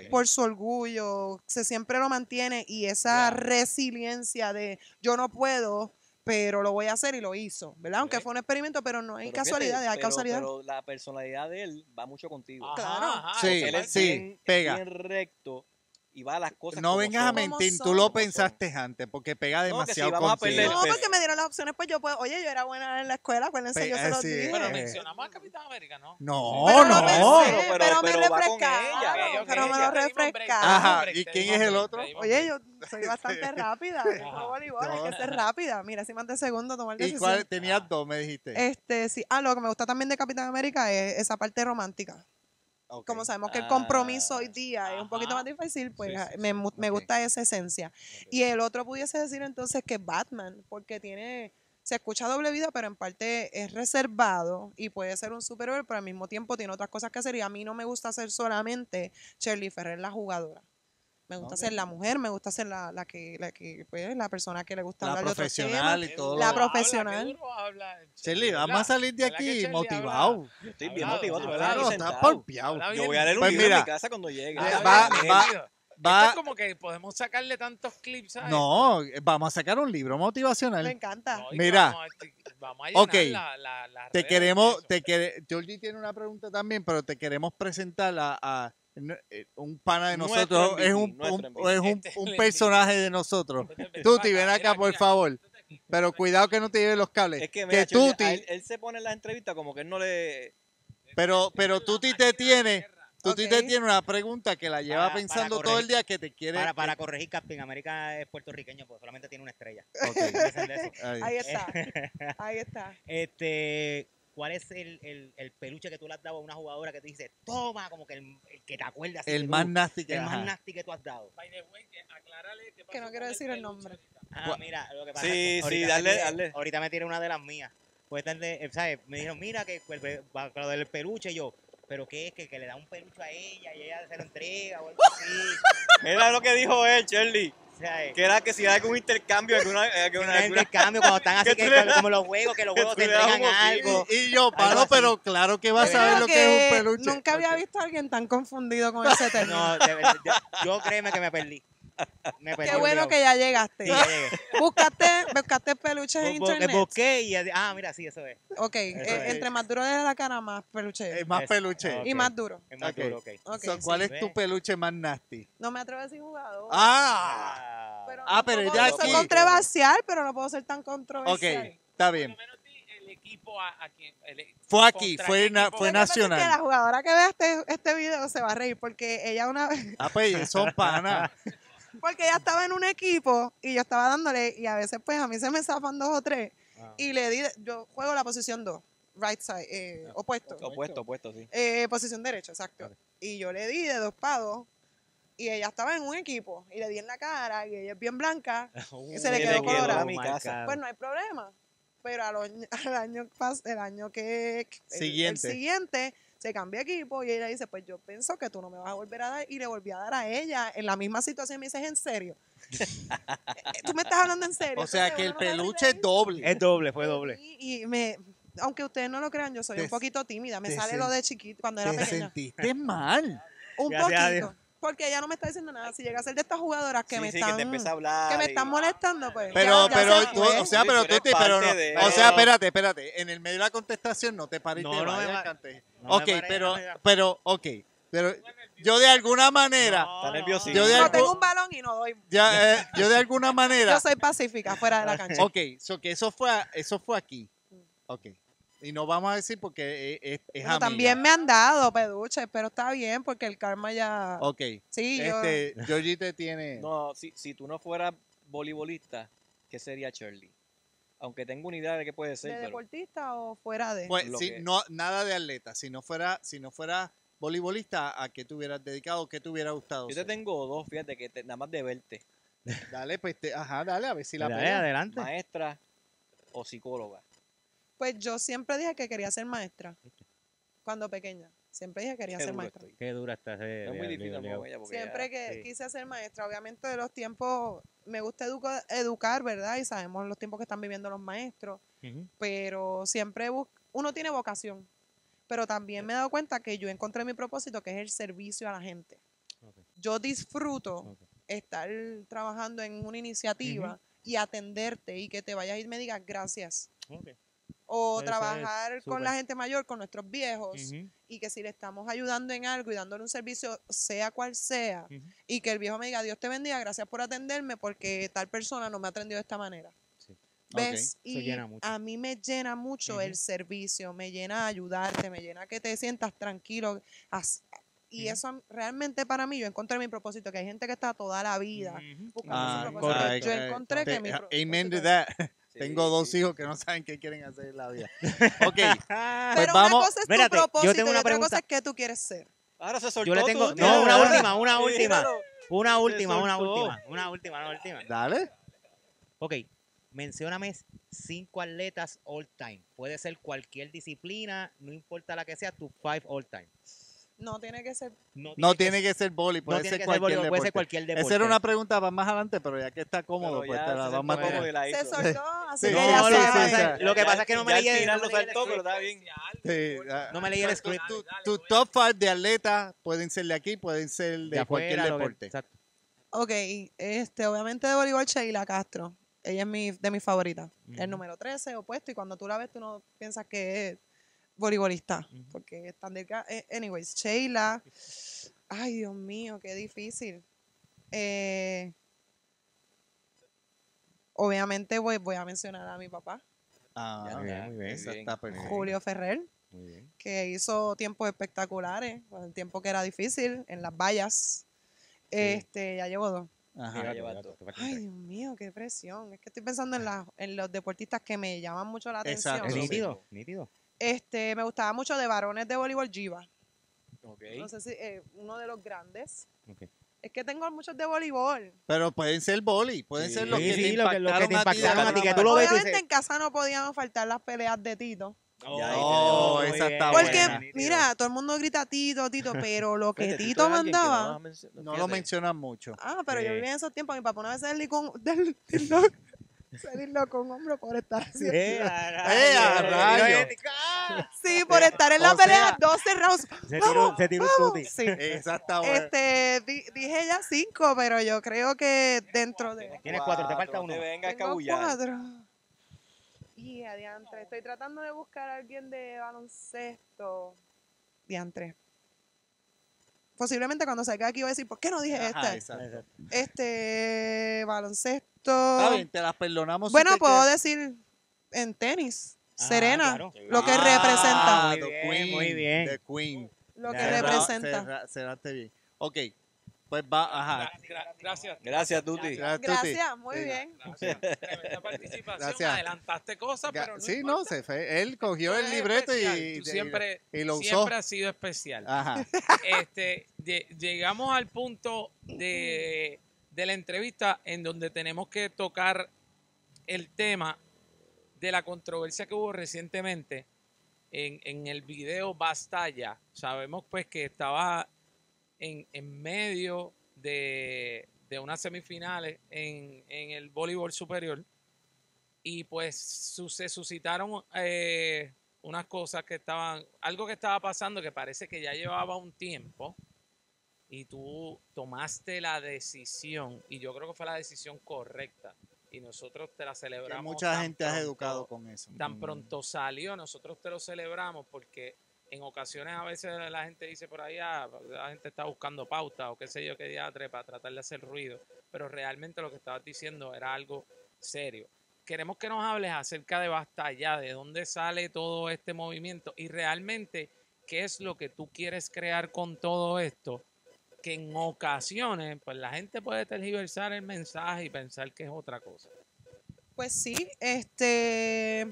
Por su orgullo, se siempre lo mantiene y esa resiliencia de yo no puedo, pero lo voy a hacer y lo hizo, ¿verdad? Aunque fue un experimento, pero no hay casualidades, hay pero- causalidades. Pero la personalidad de él va mucho contigo. Ajá, Claro. ajá, Sí, Él es sí, bien, pega. bien recto y va a las cosas No como vengas a son. mentir, tú lo son. pensaste antes, porque pega No, que si demasiado vamos a contigo. perder, No, porque me dieron las opciones, pues yo puedo, oye, yo era buena en la escuela, acuérdense, Pe- yo se los sí, dije. Pero mencionamos a Capitán América, ¿no? No, Pero no. pensé, Pero- pero, pero- me refrescaron, pero me lo refrescaron. Ajá, ¿y quién es el otro? Oye, yo soy bastante rápida, yo voleibol, hay que ser rápida. Mira, si de segundo tomar ¿Y decisión. cuál? Tenías dos, me dijiste. Este, sí. Ah, lo que me gusta también de Capitán América es esa parte romántica. Como sabemos que el Ah, compromiso hoy día es un poquito más difícil, pues Sí, sí, me, sí. me gusta esa esencia. Y el otro pudiese decir entonces que Batman, porque tiene se escucha doble vida, pero en parte es reservado y puede ser un superhéroe, pero al mismo tiempo tiene otras cosas que hacer. Y a mí no me gusta ser solamente Shirley Ferrer, la jugadora. Me gusta ser la mujer, me gusta ser la, la que, la que, pues, la persona que le gusta La hablar de otros profesional temas. y todo. La profesional. vamos a salir de ¿Verdad que aquí motivado. Yo estoy bien Hablado, motivado. me Claro, está sentado. polpeado. Habla Yo voy a leer un Pues libro mira, en mi casa cuando llegue. Va- va- va- Esto es como que podemos sacarle tantos clips a No, vamos a sacar un libro Me motivacional. encanta. No, y Mira. Vamos a, vamos a llenar Ok. la- la- Te queremos, de te quere, Georgie tiene una pregunta también, pero te queremos presentar a, un pana de nosotros, MVP, es un, un- es un, Este es un personaje de nosotros. Este es Tuti, ven acá por favor. Pero cuidado que no te lleven los cables. Es que, mira, Tuti, él, él se pone en las entrevistas como que él no le... pero, pero Tuti te tiene, Tuti te tiene una pregunta que la lleva Para- para pensando todo el día que te quiere. Para, para corregir, Captain América es puertorriqueño, pues solamente tiene una estrella. Ahí está. Ahí está. Este, ¿cuál es el, el, el peluche que tú le has dado a una jugadora que te dice, toma, como que el, el que te acuerdas? El que más nasty que el ajá. más nasty que tú has dado? By the way, que Que pasó no quiero decir el nombre. Ah, mira, lo que pasa Sí, es que sí, dale, me dale. Ahorita me tiré una de las mías. Pues ¿sabes? Me dijeron, mira, que el pe- va- con lo del peluche, y yo, ¿pero qué es? Que, que le da un peluche a ella y ella se lo entrega o algo así. Era lo que dijo él, Shirley. Eh, Que era que si hay algún intercambio, alguna, que alguna, un intercambio cuando están así, que como- los juegos, que los juegos te entregan algo. Y, y yo, paro, pero claro que vas a saber lo que es un peluche. Nunca había visto a alguien tan confundido con ese término. No, de verdad, yo, yo créeme que me perdí. Me perdí Qué bueno que ya llegaste. Sí, ya llegué. Buscaste, buscaste peluches en Bu- bu- internet. Busqué y ah, mira, sí, eso es. Ok, eh, es. entre más duro es la cara, más peluche. Es más Es- peluche. ok. Y más duro. Es más Ok. duro, ok. Ok, So, sí. ¿Cuál es Ve. tu peluche más nasty? No me atrevo a decir jugador. Ah, Ah, Pero Ah, pero tampoco soy aquí- controversial, pero no puedo ser tan ok, controversial. está Por bien. lo menos di el equipo a, a quien. el- Fue aquí, contra fue, qué na- equipo fue Lo que pasa es que nacional. la jugadora que vea este, este video se va a reír porque ella una vez, Ah, pues son panas. porque ella estaba en un equipo y yo estaba dándole y a veces pues a mí se me zafan dos o tres ah. y le di, yo juego la posición dos, right side, eh, opuesto. Opuesto, opuesto, sí. Eh, posición derecha, exacto. Y yo le di de dos pagos y ella estaba en un equipo y le di en la cara y ella es bien blanca. Y se le quedó colorada. a mi casa. Pues no hay problema. Pero al, año- al año pas- el año que el- el Siguiente. Se cambia equipo y ella dice, pues yo pienso que tú no me vas a volver a dar y le volví a dar a ella en la misma situación y me dices, ¿en serio? ¿Tú me estás hablando en serio? O sea que el peluche es doble. Es doble, fue doble. Y, y me, aunque ustedes no lo crean, yo soy Te- un poquito tímida. Me sale lo de chiquito cuando era Te pequeña. sentiste mal. Un Gracias poquito. Porque ella no me está diciendo nada. Si llega a ser de estas jugadoras que sí, me sí, están que te empieza a hablar. que me están molestando, pues. Pero, ya- pero, tú, o sea, pero tú pero no, de- o sea, espérate, espérate, en el medio de la contestación no te pares No, te no me no ok, pero, pero, ok, pero yo de alguna manera. Yo de No, algo- tengo un balón y no doy. ya, eh, yo de alguna manera, Yo soy pacífica fuera de la cancha. ok, so que eso fue, eso fue aquí, ok, y no vamos a decir porque es, es, es Pero amiga. también me han dado peduches, pero está bien porque el karma ya. Ok, Sí, yo. este, Georgie te tiene, No, si, si tú no fueras voleibolista, ¿qué sería Shirley? Aunque tengo una idea de qué puede ¿De ser, pero deportista o fuera de? pues, si no, nada de atleta, si no fuera, si no fuera voleibolista, ¿a qué te hubieras dedicado? ¿Qué te hubiera gustado? yo te ser? tengo dos, fíjate, que te- nada más de verte, Dale, pues, te- ajá, dale, a ver si la Dale, adelante. maestra o psicóloga. Pues yo siempre dije que quería ser maestra. Cuando pequeña. Siempre dije que quería Qué ser maestra. estoy. Qué dura está ese. Es muy difícil obligado. hablar con ella porque Siempre que sí. quise ser maestra, obviamente de los tiempos, me gusta educa- educar, ¿verdad? Y sabemos los tiempos que están viviendo los maestros, Ujú. pero siempre bus- uno tiene vocación. Pero también me he dado cuenta que yo encontré mi propósito, que es el servicio a la gente. Ok. Yo disfruto Ok. estar trabajando en una iniciativa y atenderte y que te vayas y me digas gracias. Ok. O trabajar con la gente mayor, con nuestros viejos, y que si le estamos ayudando en algo y dándole un servicio, sea cual sea, y que el viejo me diga, Dios te bendiga, gracias por atenderme porque tal persona no me atendió de esta manera. Sí. ¿Ves? Y a mí me llena mucho el servicio, me llena ayudarte, me llena que te sientas tranquilo. Y eso realmente para mí, yo encontré mi propósito, que hay gente que está toda la vida buscando Ah, su propósito. correcto. Yo encontré que mi ah, propósito Amen to es- that. Sí, Tengo dos sí. hijos que no saben qué quieren hacer en la vida. Ok, Pues Pero vamos- una cosa es tu yo propósito tengo y una otra pregunta. cosa es qué tú quieres ser. Ahora se soltó Yo le tengo. tú, No, una última, una última. Una última, una soltó. última. Una última, una última. dale. Ok. mencióname cinco atletas all time. Puede ser cualquier disciplina, no importa la que sea, tu five all time. No tiene que ser. No tiene que ser boli, no puede tiene ser que ser cualquier voleibol, puede ser deporte. cualquier deporte. Esa era una pregunta para más adelante, pero ya que está cómodo, Pero pues te la vamos a la Se soltó, así Sí, que no, ya no, sabe. sí, sí. Lo que pasa es que no me leí el- script. bien. Sí, ah, No me leí el script. tu, top 5 de atletas pueden ser de aquí, pueden ser de, De cualquier deporte. exacto. Ok, este, obviamente de voleibol, Sheila Castro. Ella es mi, de mis favoritas. El número 13, opuesto, y cuando tú la ves, tú no piensas que es voleibolista. Porque es tan delgada. Eh, Anyways, Sheila. Ay, Dios mío, qué difícil. Eh, obviamente voy, voy a mencionar a mi papá, Ah, Ya, Muy bien, muy bien. está perfecta. Julio Ferrer, Muy bien. que hizo tiempos espectaculares, el tiempo que era difícil, en las vallas. Este, ya llevo dos. Ajá. Ya Ay. Dios mío, qué presión. Es que estoy pensando en, la- en los deportistas que me llaman mucho la atención. Exacto, nítido, nítido. Este, me gustaba mucho de varones de voleibol Jiva. Ok. No sé si eh, uno de los grandes. Ok. Es que tengo muchos de voleibol. Pero pueden ser boli, pueden Sí. ser los que sí, te lo que- lo que te impactaron a ti que tú lo ves Obviamente dices- en casa no podían faltar las peleas de Tito. Ya Oh, esa está bien, Porque, buena. mira, todo el mundo grita Tito, Tito, pero lo que Fíjate, Tito mandaba. no lo mencionan mucho. Ah, pero yo vivía en esos tiempos. Mi papá una vez se deslizó con, del, se deslizó con un hombro por estar haciendo. Eh, a Eh, a rayos. rayos. Sí, por estar en la O pelea sea- 12 rounds. Se tiró, se tiró un tuti. Sí. Buena. Este, di- dije ya cinco, pero yo creo que dentro de. Tienes cuatro, te falta no uno. te vengas a Tengo cuatro. Y adiantre, estoy tratando de buscar a alguien de baloncesto. Diantre. Posiblemente cuando salga aquí voy a decir, ¿por qué no dije Ajá, este? exacto. Este, baloncesto. Está bien, te las perdonamos. si Bueno, te puedo queda- decir en tenis. Ah, Serena, claro. lo que Ah, representa. Muy bien, Queen, muy bien. The Queen. Lo que Cerra- representa. Cerra- cerraste bien. Ok, pues va, ajá. Gra- gra- gracias. Gracias, Tuti. Gracias, Tuti. Gracias, muy Sí. bien. Gracias. Tremenda participación. Gracias. Adelantaste cosas, Ga- pero no sí, no, se fue. Él cogió Tú el libreto y, Tú siempre, y lo usó. siempre has sido especial. Ajá. este, lle- llegamos al punto de, de la entrevista en donde tenemos que tocar el tema de la controversia que hubo recientemente en, en el video Bastalla. Sabemos pues que estaba en, en medio de, de unas semifinales en, en el voleibol superior y pues su- se suscitaron eh, unas cosas que estaban, algo que estaba pasando que parece que ya llevaba un tiempo y tú tomaste la decisión y yo creo que fue la decisión correcta y nosotros te la Que celebramos. mucha tan gente has pronto- educado con eso. Tan pronto salió, nosotros te lo celebramos porque en ocasiones a veces la gente dice por ahí, ah, la gente está buscando pauta o qué sé yo qué diatre para tratar de hacer ruido, pero realmente lo que estabas diciendo era algo serio. Queremos que nos hables acerca de Basta Ya, de dónde sale todo este movimiento y realmente qué es lo que tú quieres crear con todo esto, que en ocasiones pues la gente puede tergiversar el mensaje y pensar que es otra cosa. Pues sí, este.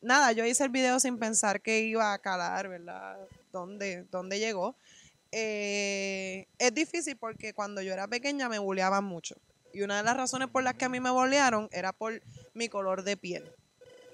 Nada, yo hice el video sin pensar que iba a calar, ¿verdad? ¿Dónde, dónde llegó? Eh, es difícil porque cuando yo era pequeña me bulleaban mucho. Y una de las razones por las que a mí me bolearon era por mi color de piel.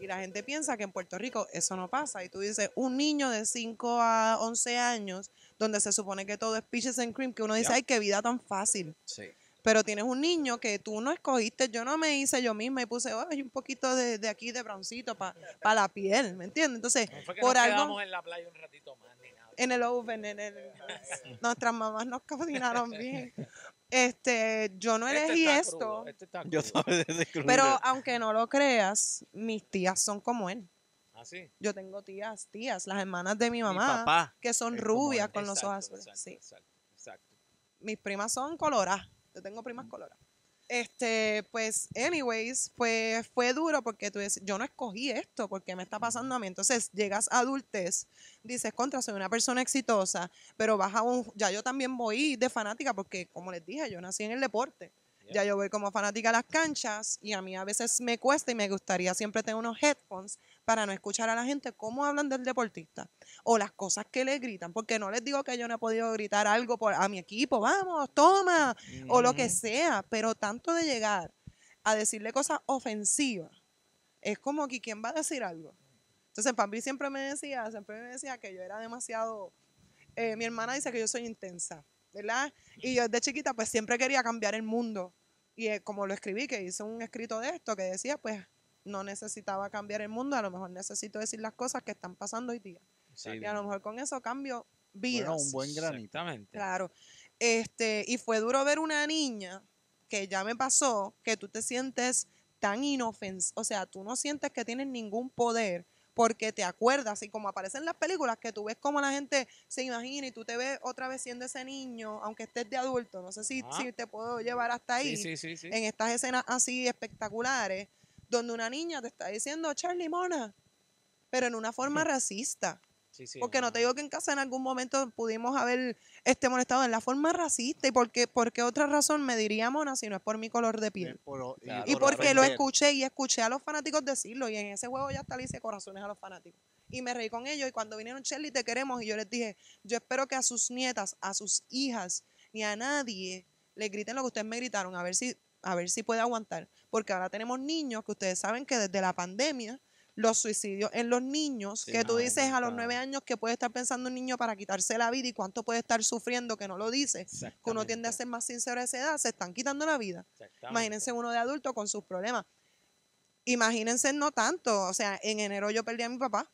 Y la gente piensa que en Puerto Rico eso no pasa. Y tú dices, un niño de 5 a 11 años, donde se supone que todo es peaches and cream, que uno dice, ay, qué vida tan fácil Sí. Pero tienes un niño que tú no escogiste, yo no me hice yo misma y puse "Ay, un poquito de, de aquí de broncito para la piel, ¿me entiendes? Entonces, No fue que por nos algo en la playa un ratito más ni nada. en el oven, en el, nuestras mamás nos cocinaron bien. Este, yo no Este elegí está esto, crudo, este Yo pero aunque no lo creas, mis tías son como él. ¿Ah, sí? Yo tengo tías, tías, las hermanas de mi Mi mamá, papá. que son rubias con los ojos azules. exacto, Sí. exacto, exacto. mis primas son coloradas. Yo tengo primas coloradas. Este, pues, anyways, pues fue duro porque tú dices, yo no escogí esto, porque me está pasando a mí. Entonces, llegas a adultez, dices, contra, soy una persona exitosa, pero vas a un, ya yo también voy de fanática, porque como les dije, yo nací en el deporte. Ya yo voy como fanática a las canchas y a mí a veces me cuesta y me gustaría siempre tener unos headphones para no escuchar a la gente cómo hablan del deportista o las cosas que le gritan, porque no les digo que yo no he podido gritar algo por, a mi equipo, vamos, toma, o lo que Ujú. sea, pero tanto de llegar a decirle cosas ofensivas, es como que quién va a decir algo. Entonces, papi siempre me decía, siempre me decía que yo era demasiado. eh, mi hermana dice que yo soy intensa, ¿verdad? Y yo desde chiquita, pues siempre quería cambiar el mundo. Y eh, como lo escribí, que hice un escrito de esto que decía, pues no necesitaba cambiar el mundo, a lo mejor necesito decir las cosas que están pasando hoy día. Sí, Y a lo mejor con eso cambio vidas. Bueno, un buen granito. Claro. Este, y fue duro ver una niña que ya me pasó, que tú te sientes tan inofensiva, o sea, tú no sientes que tienes ningún poder porque te acuerdas, y como aparece en las películas, que tú ves como la gente se imagina y tú te ves otra vez siendo ese niño, aunque estés de adulto, no sé si, si te puedo llevar hasta ahí, Sí, sí, sí, sí. en estas escenas así espectaculares, donde una niña te está diciendo, Charlie Mona, pero en una forma racista. Sí, sí, Porque no te digo que en casa en algún momento pudimos haber este, molestado en la forma racista. ¿Y por qué, por qué otra razón me diría mona si no es por mi color de piel? Por- y- Claro. Y por porque lo escuché y escuché a los fanáticos decirlo. Y en ese juego ya hasta le hice corazones a los fanáticos. Y me reí con ellos. Y cuando vinieron, Shelly, te queremos. Y yo les dije, yo espero que a sus nietas, a sus hijas, ni a nadie le griten lo que ustedes me gritaron. A ver si, a ver si puede aguantar. Porque ahora tenemos niños que ustedes saben que desde la pandemia, los suicidios en los niños, Sí, que tú no, dices a los nueve años que puede estar pensando un niño para quitarse la vida y cuánto puede estar sufriendo que no lo dice, que uno tiende a ser más sincero a esa edad, se están quitando la vida. Imagínense uno de adulto con sus problemas. Imagínense no tanto. O sea, en enero yo perdí a mi papá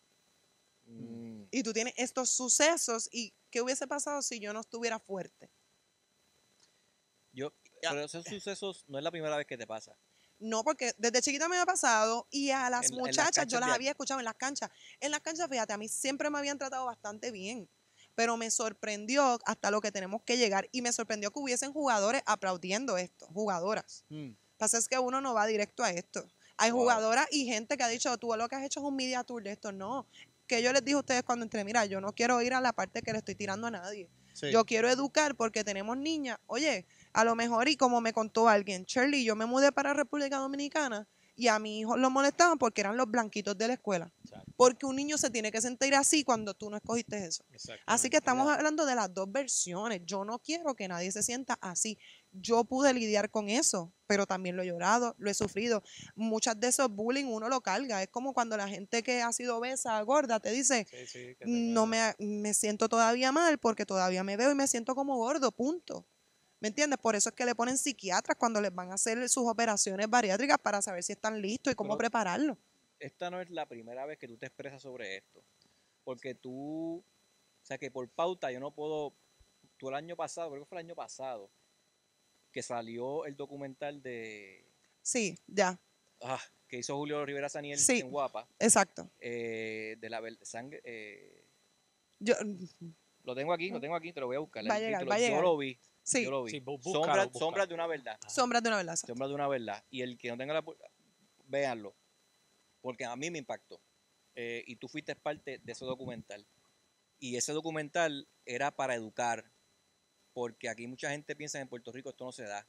Mm, y tú tienes estos sucesos y ¿qué hubiese pasado si yo no estuviera fuerte? yo, pero esos sucesos no es la primera vez que te pasa. No, porque desde chiquita me había pasado y a las En- en las muchachas yo las había escuchado en las canchas. En las canchas, fíjate, a mí siempre me habían tratado bastante bien, pero me sorprendió hasta lo que tenemos que llegar y me sorprendió que hubiesen jugadores aplaudiendo esto, jugadoras. Mm. Pasa es que uno no va directo a esto. Hay Wow. jugadoras y gente que ha dicho, tú lo que has hecho es un media tour de esto. No, que yo les dije a ustedes cuando entré, mira, yo no quiero ir a la parte que le estoy tirando a nadie. Sí. Yo quiero educar porque tenemos niñas. Oye, a lo mejor, y como me contó alguien, Shirley, yo me mudé para República Dominicana y a mi hijo lo molestaban porque eran los blanquitos de la escuela. Exacto, Porque un niño se tiene que sentir así cuando tú no escogiste eso. Así que estamos hablando de las dos versiones. Yo no quiero que nadie se sienta así. Yo pude lidiar con eso, pero también lo he llorado, lo he sufrido. Muchas de esos bullying uno lo carga. Es como cuando la gente que ha sido obesa, gorda, te dice, Sí, sí, que te no me, me siento todavía mal porque todavía me veo y me siento como gordo, punto. ¿Me entiendes? Por eso es que le ponen psiquiatras cuando les van a hacer sus operaciones bariátricas para saber si están listos y cómo Pero- prepararlo. Esta no es la primera vez que tú te expresas sobre esto. Porque tú, o sea que por pauta yo no puedo, tú el año pasado, creo que fue el año pasado, que salió el documental de, Sí, ya, ah, que hizo Julio Rivera Saniel Sí. en Guapa, exacto. eh, de la sangre, eh, Yo, lo tengo aquí, lo tengo aquí, te lo voy a buscar. Va a el llegar, título. va a Yo lo vi, sí, yo lo vi. Sí, bú- búscalo. Sombras de una verdad. sombras de una verdad. Sombras de una verdad. Y el que no tenga la véanlo. Porque a mí me impactó. Eh, y tú fuiste parte de ese documental. Y ese documental era para educar. Porque aquí mucha gente piensa que en Puerto Rico esto no se da.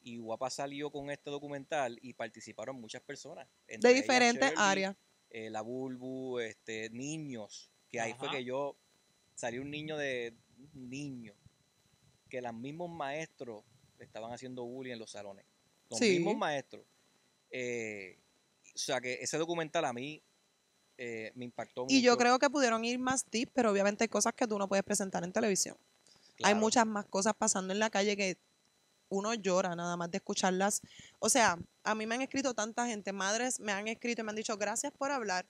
Y Guapa salió con este documental y participaron muchas personas. De diferentes Shirley, áreas. eh, la Bulbu, este, niños. Que ahí fue que yo salió un niño de un niño que los mismos maestros le estaban haciendo bullying en los salones. Los Sí. mismos maestros. Eh, o sea que ese documental a mí eh, me impactó mucho. Y yo creo que pudieron ir más deep, pero obviamente hay cosas que tú no puedes presentar en televisión. Hay muchas más cosas pasando en la calle que uno llora nada más de escucharlas. O sea, a mí me han escrito tanta gente, madres me han escrito y me han dicho gracias por hablar.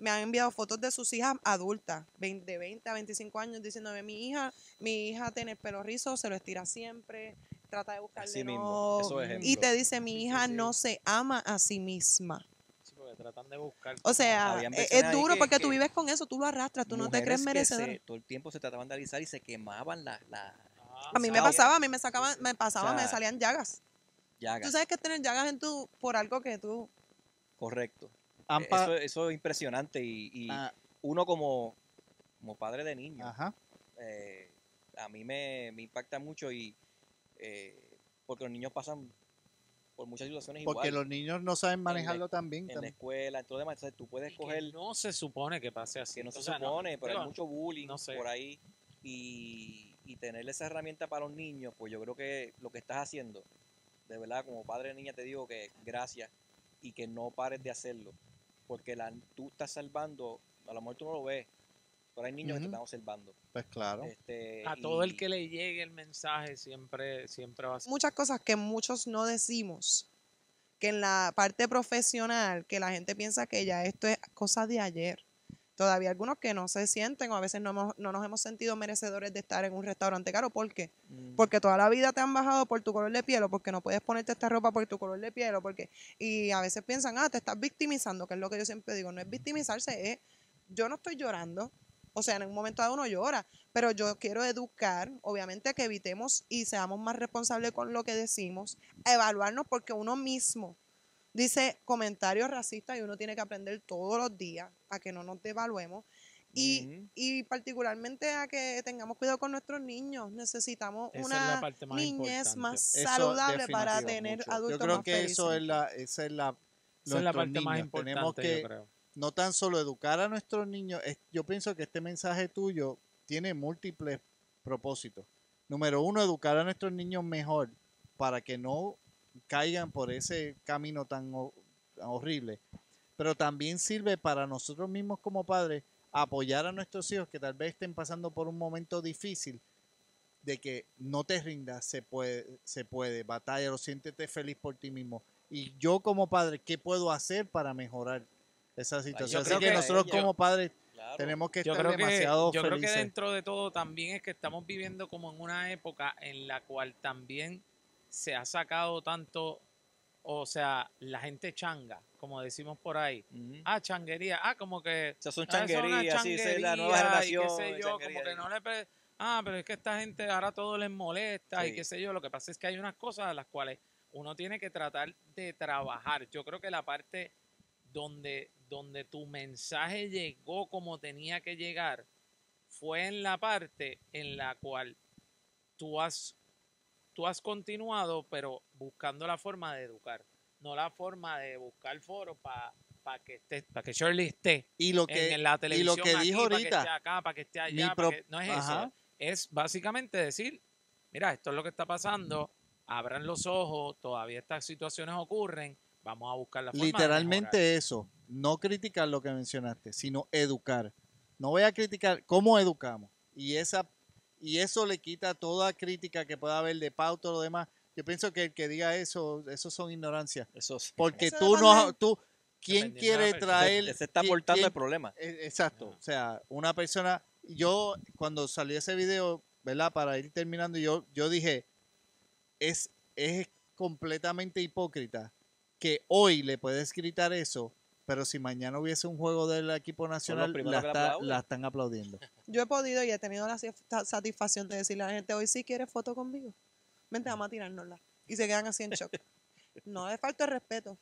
Me han enviado fotos de sus hijas adultas, de 20 a 25 años, diciéndome, mi hija, mi hija tiene el pelo rizo, se lo estira siempre, trata de buscarle Así mismo, no". esos Y te dice, mi sí, hija sí. no se ama a sí misma. Sí, porque tratan de buscar. O sea, e- es duro que- porque tú que vives con eso, tú lo arrastras, tú no te crees se- todo el tiempo se trataban de alisar y se quemaban las la Ah, A mí me pasaba, a mí me sacaban, me pasaba, O sea, me salían llagas. llagas. Tú sabes que tener llagas en tu, por algo que tú, Correcto. Eso, eso es impresionante y, y Ah, uno como, como padre de niños, ajá. eh, a mí me, me impacta mucho y eh, porque los niños pasan por muchas situaciones Porque igual los niños no saben la- manejarlo en la también. escuela, en todo lo demás. Entonces tú puedes y coger no se supone que pase así. que no se O sea, supone, pero digo, hay mucho bullying no sé. por ahí y, y tener esa herramienta para los niños, pues yo creo que lo que estás haciendo de verdad, como padre de niña te digo que gracias y que no pares de hacerlo. Porque la, tú estás salvando, a lo mejor tú no lo ves, pero hay niños que te están observando. Pues claro. Este, A todo el que le llegue el mensaje siempre, siempre va a ser. muchas cosas que muchos no decimos, que en la parte profesional, que la gente piensa que ya esto es cosa de ayer. Todavía algunos que no se sienten o a veces no, hemos- no nos hemos sentido merecedores de estar en un restaurante caro. ¿Por qué? Mm, Porque toda la vida te han bajado por tu color de piel o porque no puedes ponerte esta ropa por tu color de piel o porque... Y a veces piensan, ah, te estás victimizando, que es lo que yo siempre digo. No es victimizarse, es... Yo no estoy llorando. O sea, en un momento dado uno llora, pero yo quiero educar, obviamente que evitemos y seamos más responsables con lo que decimos, evaluarnos porque uno mismo dice comentarios racistas y uno tiene que aprender todos los días a que no nos devaluemos. Y, Ujú. y particularmente a que tengamos cuidado con nuestros niños. Necesitamos Esa una más niñez importante. más Eso saludable para tener mucho. adultos Yo creo más que eso felices. es la, esa es la, Esa es la parte más. Tenemos importante, que yo creo. no tan solo educar a nuestros niños, es- yo pienso que este mensaje tuyo tiene múltiples propósitos. Número uno, educar a nuestros niños mejor para que no caigan por ese camino tan ho- tan horrible. Pero también sirve para nosotros mismos como padres apoyar a nuestros hijos que tal vez estén pasando por un momento difícil de que no te rindas, se puede, se puede, batalla, siéntete feliz por ti mismo. Y yo como padre, ¿qué puedo hacer para mejorar esa situación? Así creo que, que- nosotros yo- como padres claro. tenemos que Yo estar creo que, demasiado yo creo que felices. dentro de todo también es que estamos viviendo como en una época en la cual también se ha sacado tanto, o sea, la gente changa, como decimos por ahí. Ujú. Ah, changuería. Ah, como que. O sea, son ah, changuerías, sí, es la nueva generación. Y qué sé yo, como que no le. Ah, pero es que esta gente ahora todo les molesta y qué sé yo. Lo que pasa es que hay unas cosas a las cuales uno tiene que tratar de trabajar. Yo creo que la parte donde, donde tu mensaje llegó como tenía que llegar fue en la parte en la cual tú has, tú has continuado, pero buscando la forma de educar, no la forma de buscar foros para que esté, para que Shirley esté Y lo en, que, en la y televisión lo que aquí, dijo para que esté ahorita, acá, para que esté allá, pro- para que- no es eso, es básicamente decir, mira, esto es lo que está pasando, abran los ojos, todavía estas situaciones ocurren, vamos a buscar la forma literalmente eso, no criticar lo que mencionaste, sino educar. No voy a criticar cómo educamos. Y esa y eso le quita toda crítica que pueda haber de pauta o lo demás. Yo pienso que el que diga eso, eso son ignorancias. Eso es- Porque Eso tú no, tú, ¿quién quiere traer? se está aportando el problema. Eh, Exacto. O sea, una persona, yo cuando salió ese video, ¿verdad? Para ir terminando, yo, yo dije, es, es completamente hipócrita que hoy le puedes gritar eso, pero si mañana hubiese un juego del equipo nacional, primeros la, está- la están aplaudiendo. Yo he podido y he tenido la sa- satisfacción de decirle a la gente, hoy sí quieres foto conmigo. Vente, vamos a tirárnosla. Y se quedan así en shock. No le falta el respeto.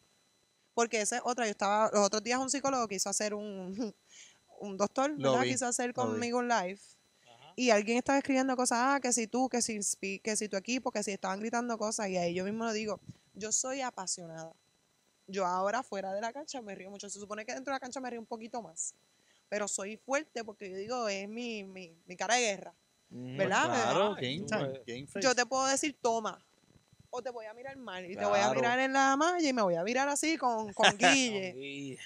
Porque esa es otra. Yo estaba, los otros días un psicólogo quiso hacer un, un doctor, Lo Quiso hacer lo conmigo un live. Y alguien estaba escribiendo cosas, ah, que si tú, que si, que si tu equipo, que si estaban gritando cosas. Y ahí yo mismo le digo, yo soy apasionada. Yo ahora fuera de la cancha me río mucho. Se supone que dentro de la cancha me río un poquito más. Pero soy fuerte porque yo digo, es mi, mi, mi cara de guerra. ¿Verdad? Claro, game time, game face. Yo te puedo decir, toma. O te voy a mirar mal. Y te voy a mirar en la malla y me voy a mirar así con, con Guille.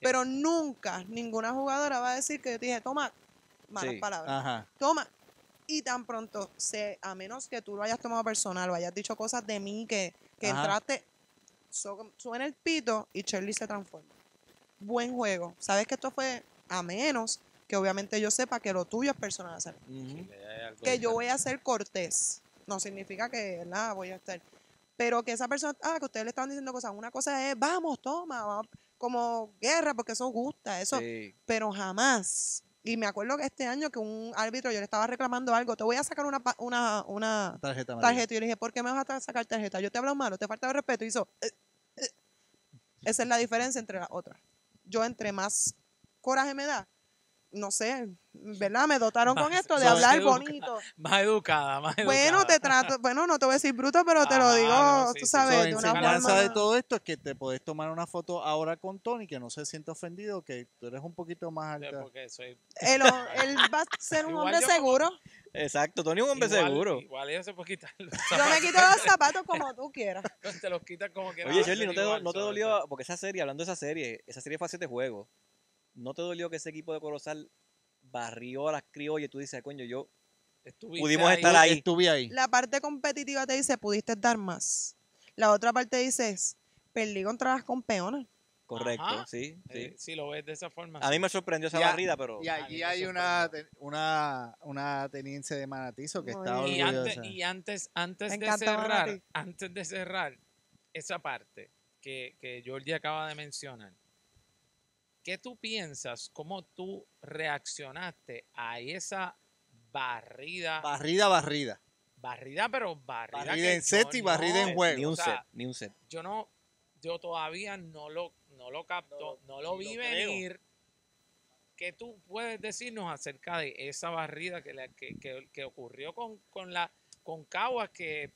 Pero nunca ninguna jugadora va a decir que yo te dije, toma, malas Sí. palabras. Ajá. Toma. Y tan pronto, se, a menos que tú lo hayas tomado personal o hayas dicho cosas de mí que, que entraste, so- suena el pito y Shirley se transforma. Buen juego. Sabes que esto fue a menos que obviamente yo sepa que lo tuyo es personal. sea, Ujú. que yo voy a ser cortés. No significa que nada voy a estar. Pero que esa persona, ah, que ustedes le estaban diciendo cosas. Una cosa es, vamos, toma, vamos", como guerra, porque eso gusta, eso. Sí. Pero jamás. Y me acuerdo que este año que un árbitro, yo le estaba reclamando algo, te voy a sacar una, pa- una, una Tarjeta tarjeta. Y yo le dije, ¿por qué me vas a sacar tarjeta? Yo te hablo malo, te falta de respeto. Y hizo, "Eh, eh". Esa es la diferencia entre las otras. Yo entre más coraje me da, no sé, ¿verdad? Me dotaron con Más- esto de hablar educa- bonito. Más educada, más educada. Bueno, te trato, bueno, no te voy a decir bruto, pero te lo Ah, digo, no, sí, tú sí. sabes, So, de una enseñanza forma. de todo esto es que te puedes tomar una foto ahora con Tony, que no se sienta ofendido, que tú eres un poquito más Sí, alta. porque soy Él, él va a ser un hombre yo como- seguro. Exacto, Tony es un hombre igual, seguro. Igual ella se puede quitar los Yo me quito los zapatos como tú quieras. zapatos, te los quitas como que Oye, Shirley, ¿no te, no te dolió? Porque esa serie, hablando de esa serie, esa serie fue a siete juegos. ¿No te dolió que ese equipo de Corozal barrió a las criollas y tú dices, coño, yo pudimos estar ahí. Estuve ahí. La parte competitiva te dice, pudiste dar más. La otra parte dice, es, perdí contra las campeonas. Correcto, Ajá. sí, sí. Eh, si lo ves de esa forma. A mí me sorprendió esa barrida, pero Y allí hay una, una, una teniente de Manatizo que Muy está bien. y orgullosa. antes, y antes, antes de cerrar, Manatí. antes de cerrar esa parte que, que Georgie acaba de mencionar, ¿qué tú piensas? ¿Cómo tú reaccionaste a esa barrida? Barrida, barrida. barrida, pero barrida. Barrida en set y barrida en juego. ni un o sea, set, ni un set. Yo no, yo todavía no lo, no lo capto, no, lo vi lo venir. ¿Qué tú puedes decirnos acerca de esa barrida que, la- que, que- que ocurrió con, con la con Caguas que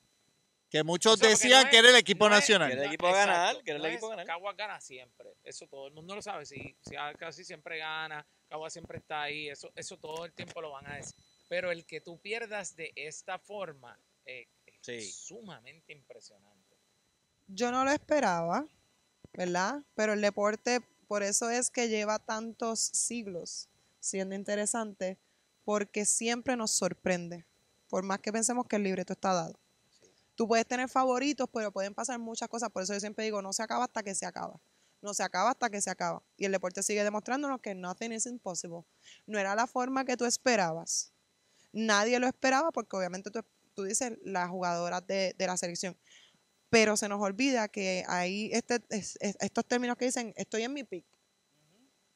Que muchos O sea, porque decían no es- que era el equipo no es- nacional. Que era el equipo a ganar, exacto, que era el no equipo a es- ganar. Caguas gana siempre, eso todo el mundo lo sabe, si, si casi siempre gana, Caguas siempre está ahí, eso, eso todo el tiempo lo van a decir. Pero el que tú pierdas de esta forma eh, es Sí. sumamente impresionante. Yo no lo esperaba, ¿verdad? Pero el deporte, por eso es que lleva tantos siglos siendo interesante, porque siempre nos sorprende, por más que pensemos que el libreto está dado. Tú puedes tener favoritos, pero pueden pasar muchas cosas, por eso yo siempre digo, no se acaba hasta que se acaba. No se acaba hasta que se acaba. Y el deporte sigue demostrándonos que nothing is impossible. No era la forma que tú esperabas. Nadie lo esperaba porque obviamente tú, tú dices las jugadoras de, de la selección pero se nos olvida que hay este, es- es- estos términos que dicen, estoy en mi pick.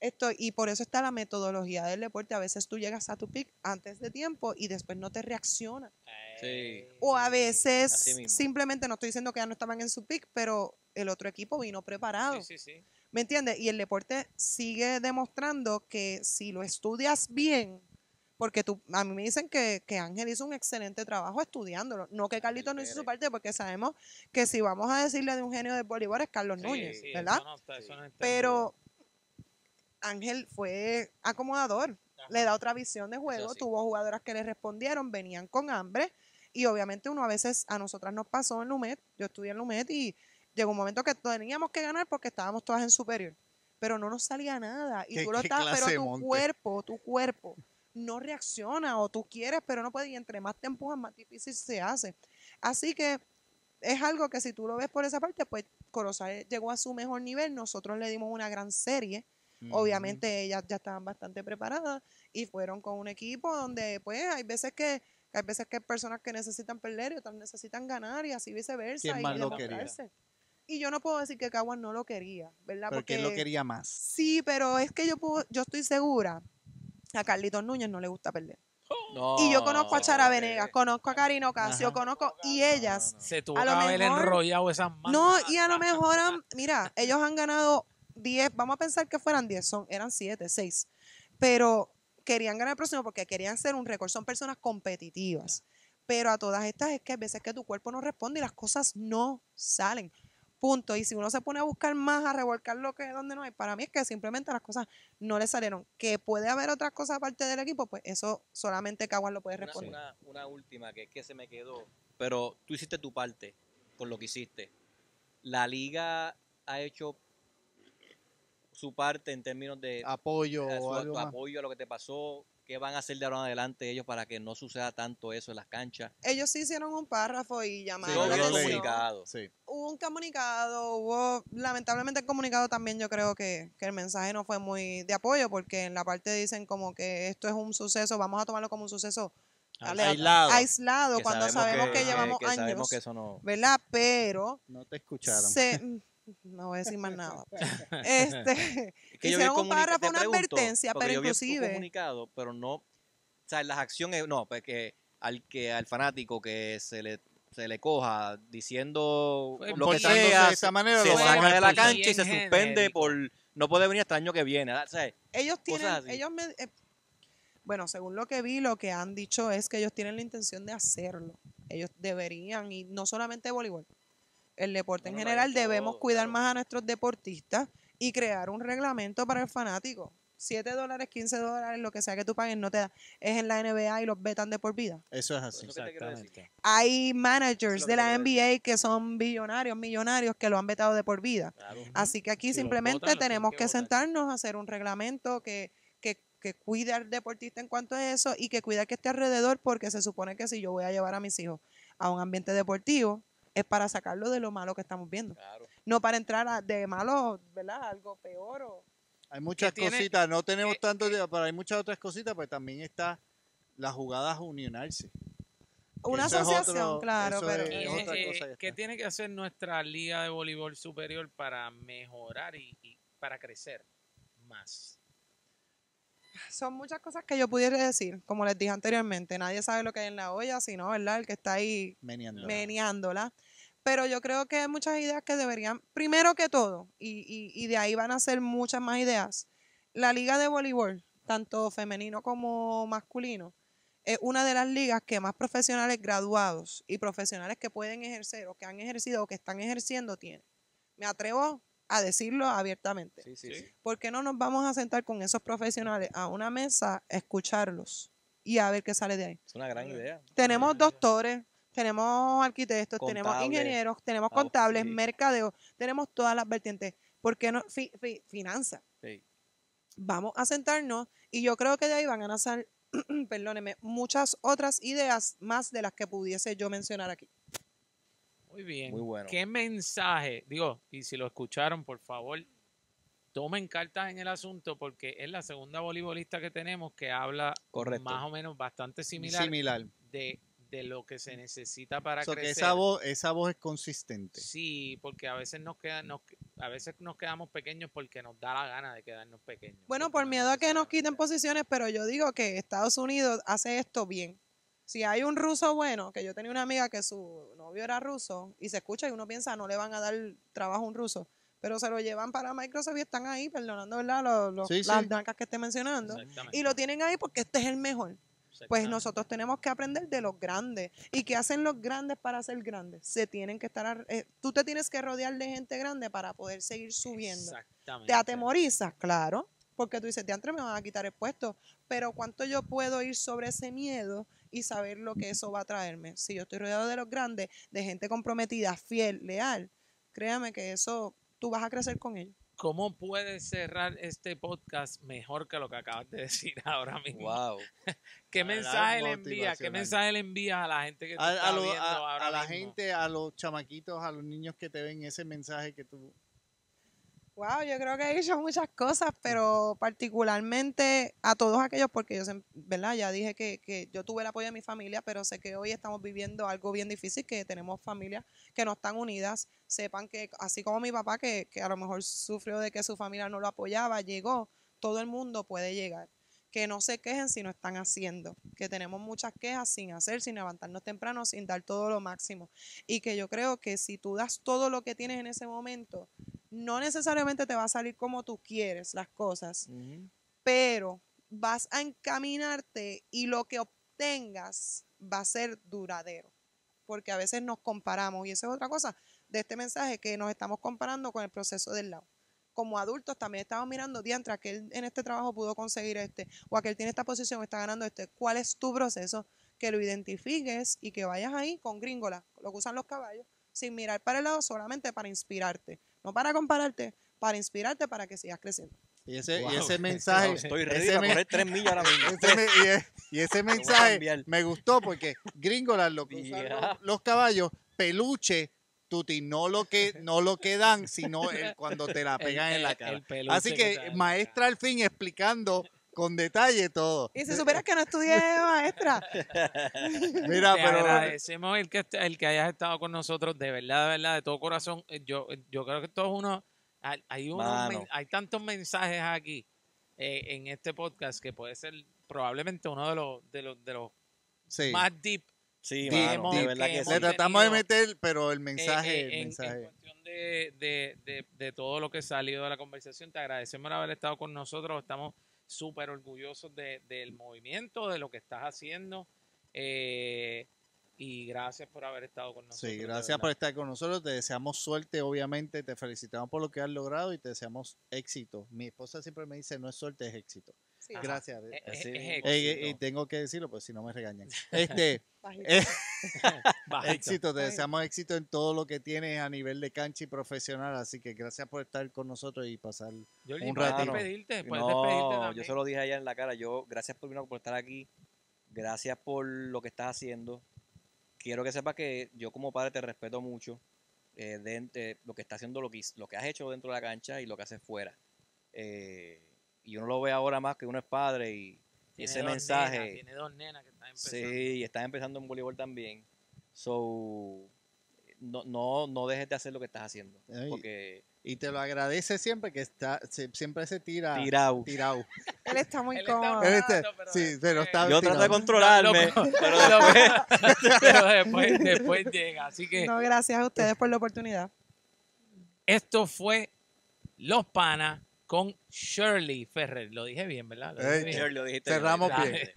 Esto, y por eso está la metodología del deporte. A veces tú llegas a tu pick antes de tiempo y después no te reacciona. Sí. O a veces simplemente no estoy diciendo que ya no estaban en su pick, pero el otro equipo vino preparado. Sí, sí, sí. ¿Me entiendes? Y el deporte sigue demostrando que si lo estudias bien, porque tú, a mí me dicen que, que Ángel hizo un excelente trabajo estudiándolo. No que Carlitos no hizo su parte, porque sabemos que si vamos a decirle de un genio de Bolívar es Carlos Sí, Núñez, sí, ¿verdad? eso no está- eso no está en Pero. Ángel fue acomodador, le da otra visión de juego, sí. tuvo jugadoras que le respondieron, venían con hambre y obviamente uno a veces, a nosotras nos pasó en Lumet, yo estudié en Lumet y llegó un momento que teníamos que ganar porque estábamos todas en superior, pero no nos salía nada y ¿Qué- tú lo estás, pero tu monte? cuerpo, tu cuerpo no reacciona o tú quieres pero no puedes y entre más te empujas más difícil se hace. Así que es algo que si tú lo ves por esa parte, pues Corozal llegó a su mejor nivel, nosotros le dimos una gran serie, obviamente ellas ya estaban bastante preparadas y fueron con un equipo donde pues hay veces que hay veces que hay personas que necesitan perder y otras necesitan ganar y así viceversa ¿Quién y más lo quería? demostrarse. Y yo no puedo decir que Caguas no lo quería, ¿verdad? Pero Porque que él lo quería más. sí, pero es que yo puedo, yo estoy segura a Carlitos Núñez no le gusta perder. No, y yo conozco a Chara Venegas, conozco a Karina Casio, Ajá. conozco y ellas Se tuvo a que lo mejor- enrollado esas manos. No, y a lo mejor, han- mira, ellos han ganado 10, vamos a pensar que fueran 10, son, eran 7, 6, pero querían ganar el próximo porque querían hacer un récord, son personas competitivas. Pero a todas estas es que a veces que tu cuerpo no responde y las cosas no salen. Punto. Y si uno se pone a buscar más, a revolcar lo que donde no hay, para mí es que simplemente las cosas no le salieron. Que puede haber otras cosas aparte del equipo, pues eso solamente Caguas lo puede responder. una- una última que es que se me quedó. Pero tú hiciste tu parte con lo que hiciste. La liga ha hecho su parte en términos de Apoyo a su- o algo tu más. apoyo a lo que te pasó. ¿Qué van a hacer de ahora en adelante ellos para que no suceda tanto eso en las canchas? Ellos sí hicieron un párrafo y Sí, llamaron Yo la atención. comunicado. Sí. hubo un comunicado, hubo, lamentablemente el comunicado también yo creo que, que el mensaje no fue muy de apoyo porque en la parte dicen como que esto es un suceso, vamos a tomarlo como un suceso ale- Aislado. aislado cuando sabemos que, llevamos que años, sabemos que eso no. ¿verdad? Pero No te escucharon. se, no voy a decir más nada. Este, Es que hicieron un comunica- párrafo, una pregunto, advertencia, pero yo vi el inclusive comunicado, pero no, o sea, las acciones, no, porque al que al fanático que se le se le coja diciendo Fue lo que sea, de esa manera, se lo van a saca de la cancha y se suspende genérico. por no puede venir hasta el año que viene, ¿verdad? O sea, ellos tienen, ellos me, eh, bueno, según lo que vi, lo que han dicho es que ellos tienen la intención de hacerlo. Ellos deberían, y no solamente voleibol, el deporte en general en debemos todo, cuidar claro. más a nuestros deportistas y crear un reglamento para el fanático. O 7 dólares, 15 dólares, lo que sea que tú pagues, no te da. Es en la NBA y los vetan de por vida. Eso es así. Exactamente. Hay managers de la NBA que son billonarios, millonarios, que lo han vetado de por vida. Claro. Así que aquí Si simplemente votan, tenemos que que, sentarnos a hacer un reglamento que, que, que cuide al deportista en cuanto a eso y que cuide al que esté alrededor, porque se supone que si yo voy a llevar a mis hijos a un ambiente deportivo, es para sacarlo de lo malo que estamos viendo. Claro. No para entrar a- de malo, ¿verdad? Algo peor o... Hay muchas tiene- cositas, no tenemos eh, tanto, tiempo, pero hay muchas otras cositas, pues también está las jugadas unionarse. Una eso es asociación, otro- claro, eso pero... es Eh, otra cosa que ¿Qué está. tiene que hacer nuestra liga de voleibol superior para mejorar y, y para crecer más? Son muchas cosas que yo pudiera decir, como les dije anteriormente, nadie sabe lo que hay en la olla, sino, ¿verdad? El que está ahí meneándola. Pero yo creo que hay muchas ideas que deberían, primero que todo, y, y- y de ahí van a ser muchas más ideas, la liga de voleibol, tanto femenino como masculino, es una de las ligas que más profesionales graduados y profesionales que pueden ejercer o que han ejercido o que están ejerciendo tienen. Me atrevo a decirlo abiertamente. Sí, sí, Sí. sí. ¿Por qué no nos vamos a sentar con esos profesionales a una mesa, escucharlos y a ver qué sale de ahí? Es una gran idea. Tenemos doctores, tenemos arquitectos, tenemos ingenieros, tenemos Ah, contables, sí. mercadeo, tenemos todas las vertientes. ¿Por qué no? Fi- fi- finanzas. Sí. Vamos a sentarnos y yo creo que de ahí van a nacer, perdóneme, muchas otras ideas más de las que pudiese yo mencionar aquí. Muy bien. Muy bueno. ¿Qué mensaje? Digo, y si lo escucharon, por favor, tomen cartas en el asunto porque es la segunda voleibolista que tenemos que habla Correcto. más o menos bastante similar, Similar. De, de lo que se necesita para So que crecer. esa voz, esa voz es consistente. Sí, porque a veces nos queda, nos, a veces nos quedamos pequeños porque nos da la gana de quedarnos pequeños. Bueno, por miedo a que nos quiten posiciones, pero yo digo que Estados Unidos hace esto bien. Si hay un ruso bueno, que yo tenía una amiga que su novio era ruso y se escucha y uno piensa no le van a dar trabajo a un ruso, pero se lo llevan para Microsoft y están ahí, perdonando, ¿verdad? Los, los- Sí, sí. las blancas que esté mencionando. Y lo tienen ahí porque este es el mejor. Pues nosotros tenemos que aprender de los grandes. ¿Y qué hacen los grandes para ser grandes? Se tienen que estar, ar- eh, tú te tienes que rodear de gente grande para poder seguir subiendo. Exactamente. ¿Te atemorizas? Claro, porque tú dices, de antes me van a quitar el puesto, pero ¿cuánto yo puedo ir sobre ese miedo y saber lo que eso va a traerme? Si yo estoy rodeado de los grandes, de gente comprometida, fiel, leal, créame que eso, tú vas a crecer con ellos. ¿Cómo puedes cerrar este podcast mejor que lo que acabas de decir ahora mismo? Wow. ¿Qué mensaje le envías? ¿Qué mensaje le envías a la gente que te A, está a lo- viendo a- ahora a la mismo? gente, a los chamaquitos, a los niños que te ven ese mensaje que tú... Wow, yo creo que he hecho muchas cosas, pero particularmente a todos aquellos, porque yo, ¿verdad? Ya dije que, que yo tuve el apoyo de mi familia, pero sé que hoy estamos viviendo algo bien difícil, que tenemos familias que no están unidas. Sepan que, así como mi papá, que, que a lo mejor sufrió de que su familia no lo apoyaba, llegó, todo el mundo puede llegar. Que no se quejen si no están haciendo, que tenemos muchas quejas sin hacer, sin levantarnos temprano, sin dar todo lo máximo. Y que yo creo que si tú das todo lo que tienes en ese momento, no necesariamente te va a salir como tú quieres las cosas, pero vas a encaminarte y lo que obtengas va a ser duradero. Porque a veces nos comparamos, y esa es otra cosa de este mensaje, que nos estamos comparando con el proceso del lado. Como adultos también estamos mirando, diantre, aquel en este trabajo pudo conseguir este, o aquel tiene esta posición, está ganando este. ¿Cuál es tu proceso? Que lo identifiques y que vayas ahí con gringola, lo que usan los caballos, sin mirar para el lado solamente para inspirarte, no para compararte, para inspirarte para que sigas creciendo. Y ese, y ese mensaje... Estoy ready ese para me- correr tres millas ahora mismo. ese me- y, e- y ese mensaje me gustó porque Gringolas lo que usan los, los caballos, peluche, tuti, no lo que no lo que dan, sino el, cuando te la El- pegan en la cara. Así que maestra al fin explicando con detalle todo. Y si supieras que no estudié maestra, Mira, Te pero agradecemos el que, el que hayas estado con nosotros, de verdad, de verdad, de todo corazón. Eh, Yo, yo creo que todos uno, hay, hay unos tantos mensajes aquí eh, en este podcast que puede ser probablemente uno de los, de los, de los sí, más deep Sí, Deep, mano, de verdad que que le tratamos de meter, pero el eh, mensaje, eh, el en, cuestión de, de, de, de todo lo que ha salido de la conversación. Te agradecemos por haber estado con nosotros. Estamos súper orgullosos de- del movimiento, de lo que estás haciendo. eh, Y gracias por haber estado con nosotros. Sí, gracias por estar con nosotros. Te deseamos suerte, obviamente. Te felicitamos por lo que has logrado y te deseamos éxito. Mi esposa siempre me dice, no es suerte, es éxito. Sí. Gracias. Es- es- Así es mismo. éxito. Ey, éxito. y tengo que decirlo, pues si no me regañan. Este, eh, éxito, te deseamos éxito en todo lo que tienes a nivel de cancha y profesional. Así que gracias por estar con nosotros y pasar. Jordi, un ratito. despedirte, No, yo se lo dije allá en la cara. Yo, gracias por, por estar aquí. Gracias por lo que estás haciendo. Quiero que sepas que yo como padre te respeto mucho. eh, de, de lo que está haciendo, lo que, his- lo que has hecho dentro de la cancha y lo que haces fuera. Eh, y uno lo ve ahora más que uno es padre y, ese mensaje. nenas, tiene dos nenas que están empezando. Sí, y estás empezando en voleibol también. So, no, no, no dejes de hacer lo que estás haciendo. Ay. Porque Y te lo agradece siempre que está, se- siempre se tira tirado. tirado. Él está muy Él está cómodo. Este- pero sí, pero está Yo trato de controlarme, Loco. pero después Pero después, después llega. Así que No, gracias a ustedes por la oportunidad. esto fue Los Panas con Shirley Ferrer. Lo dije bien, ¿verdad? Lo dije bien. Shirley, lo dijiste Cerramos bien.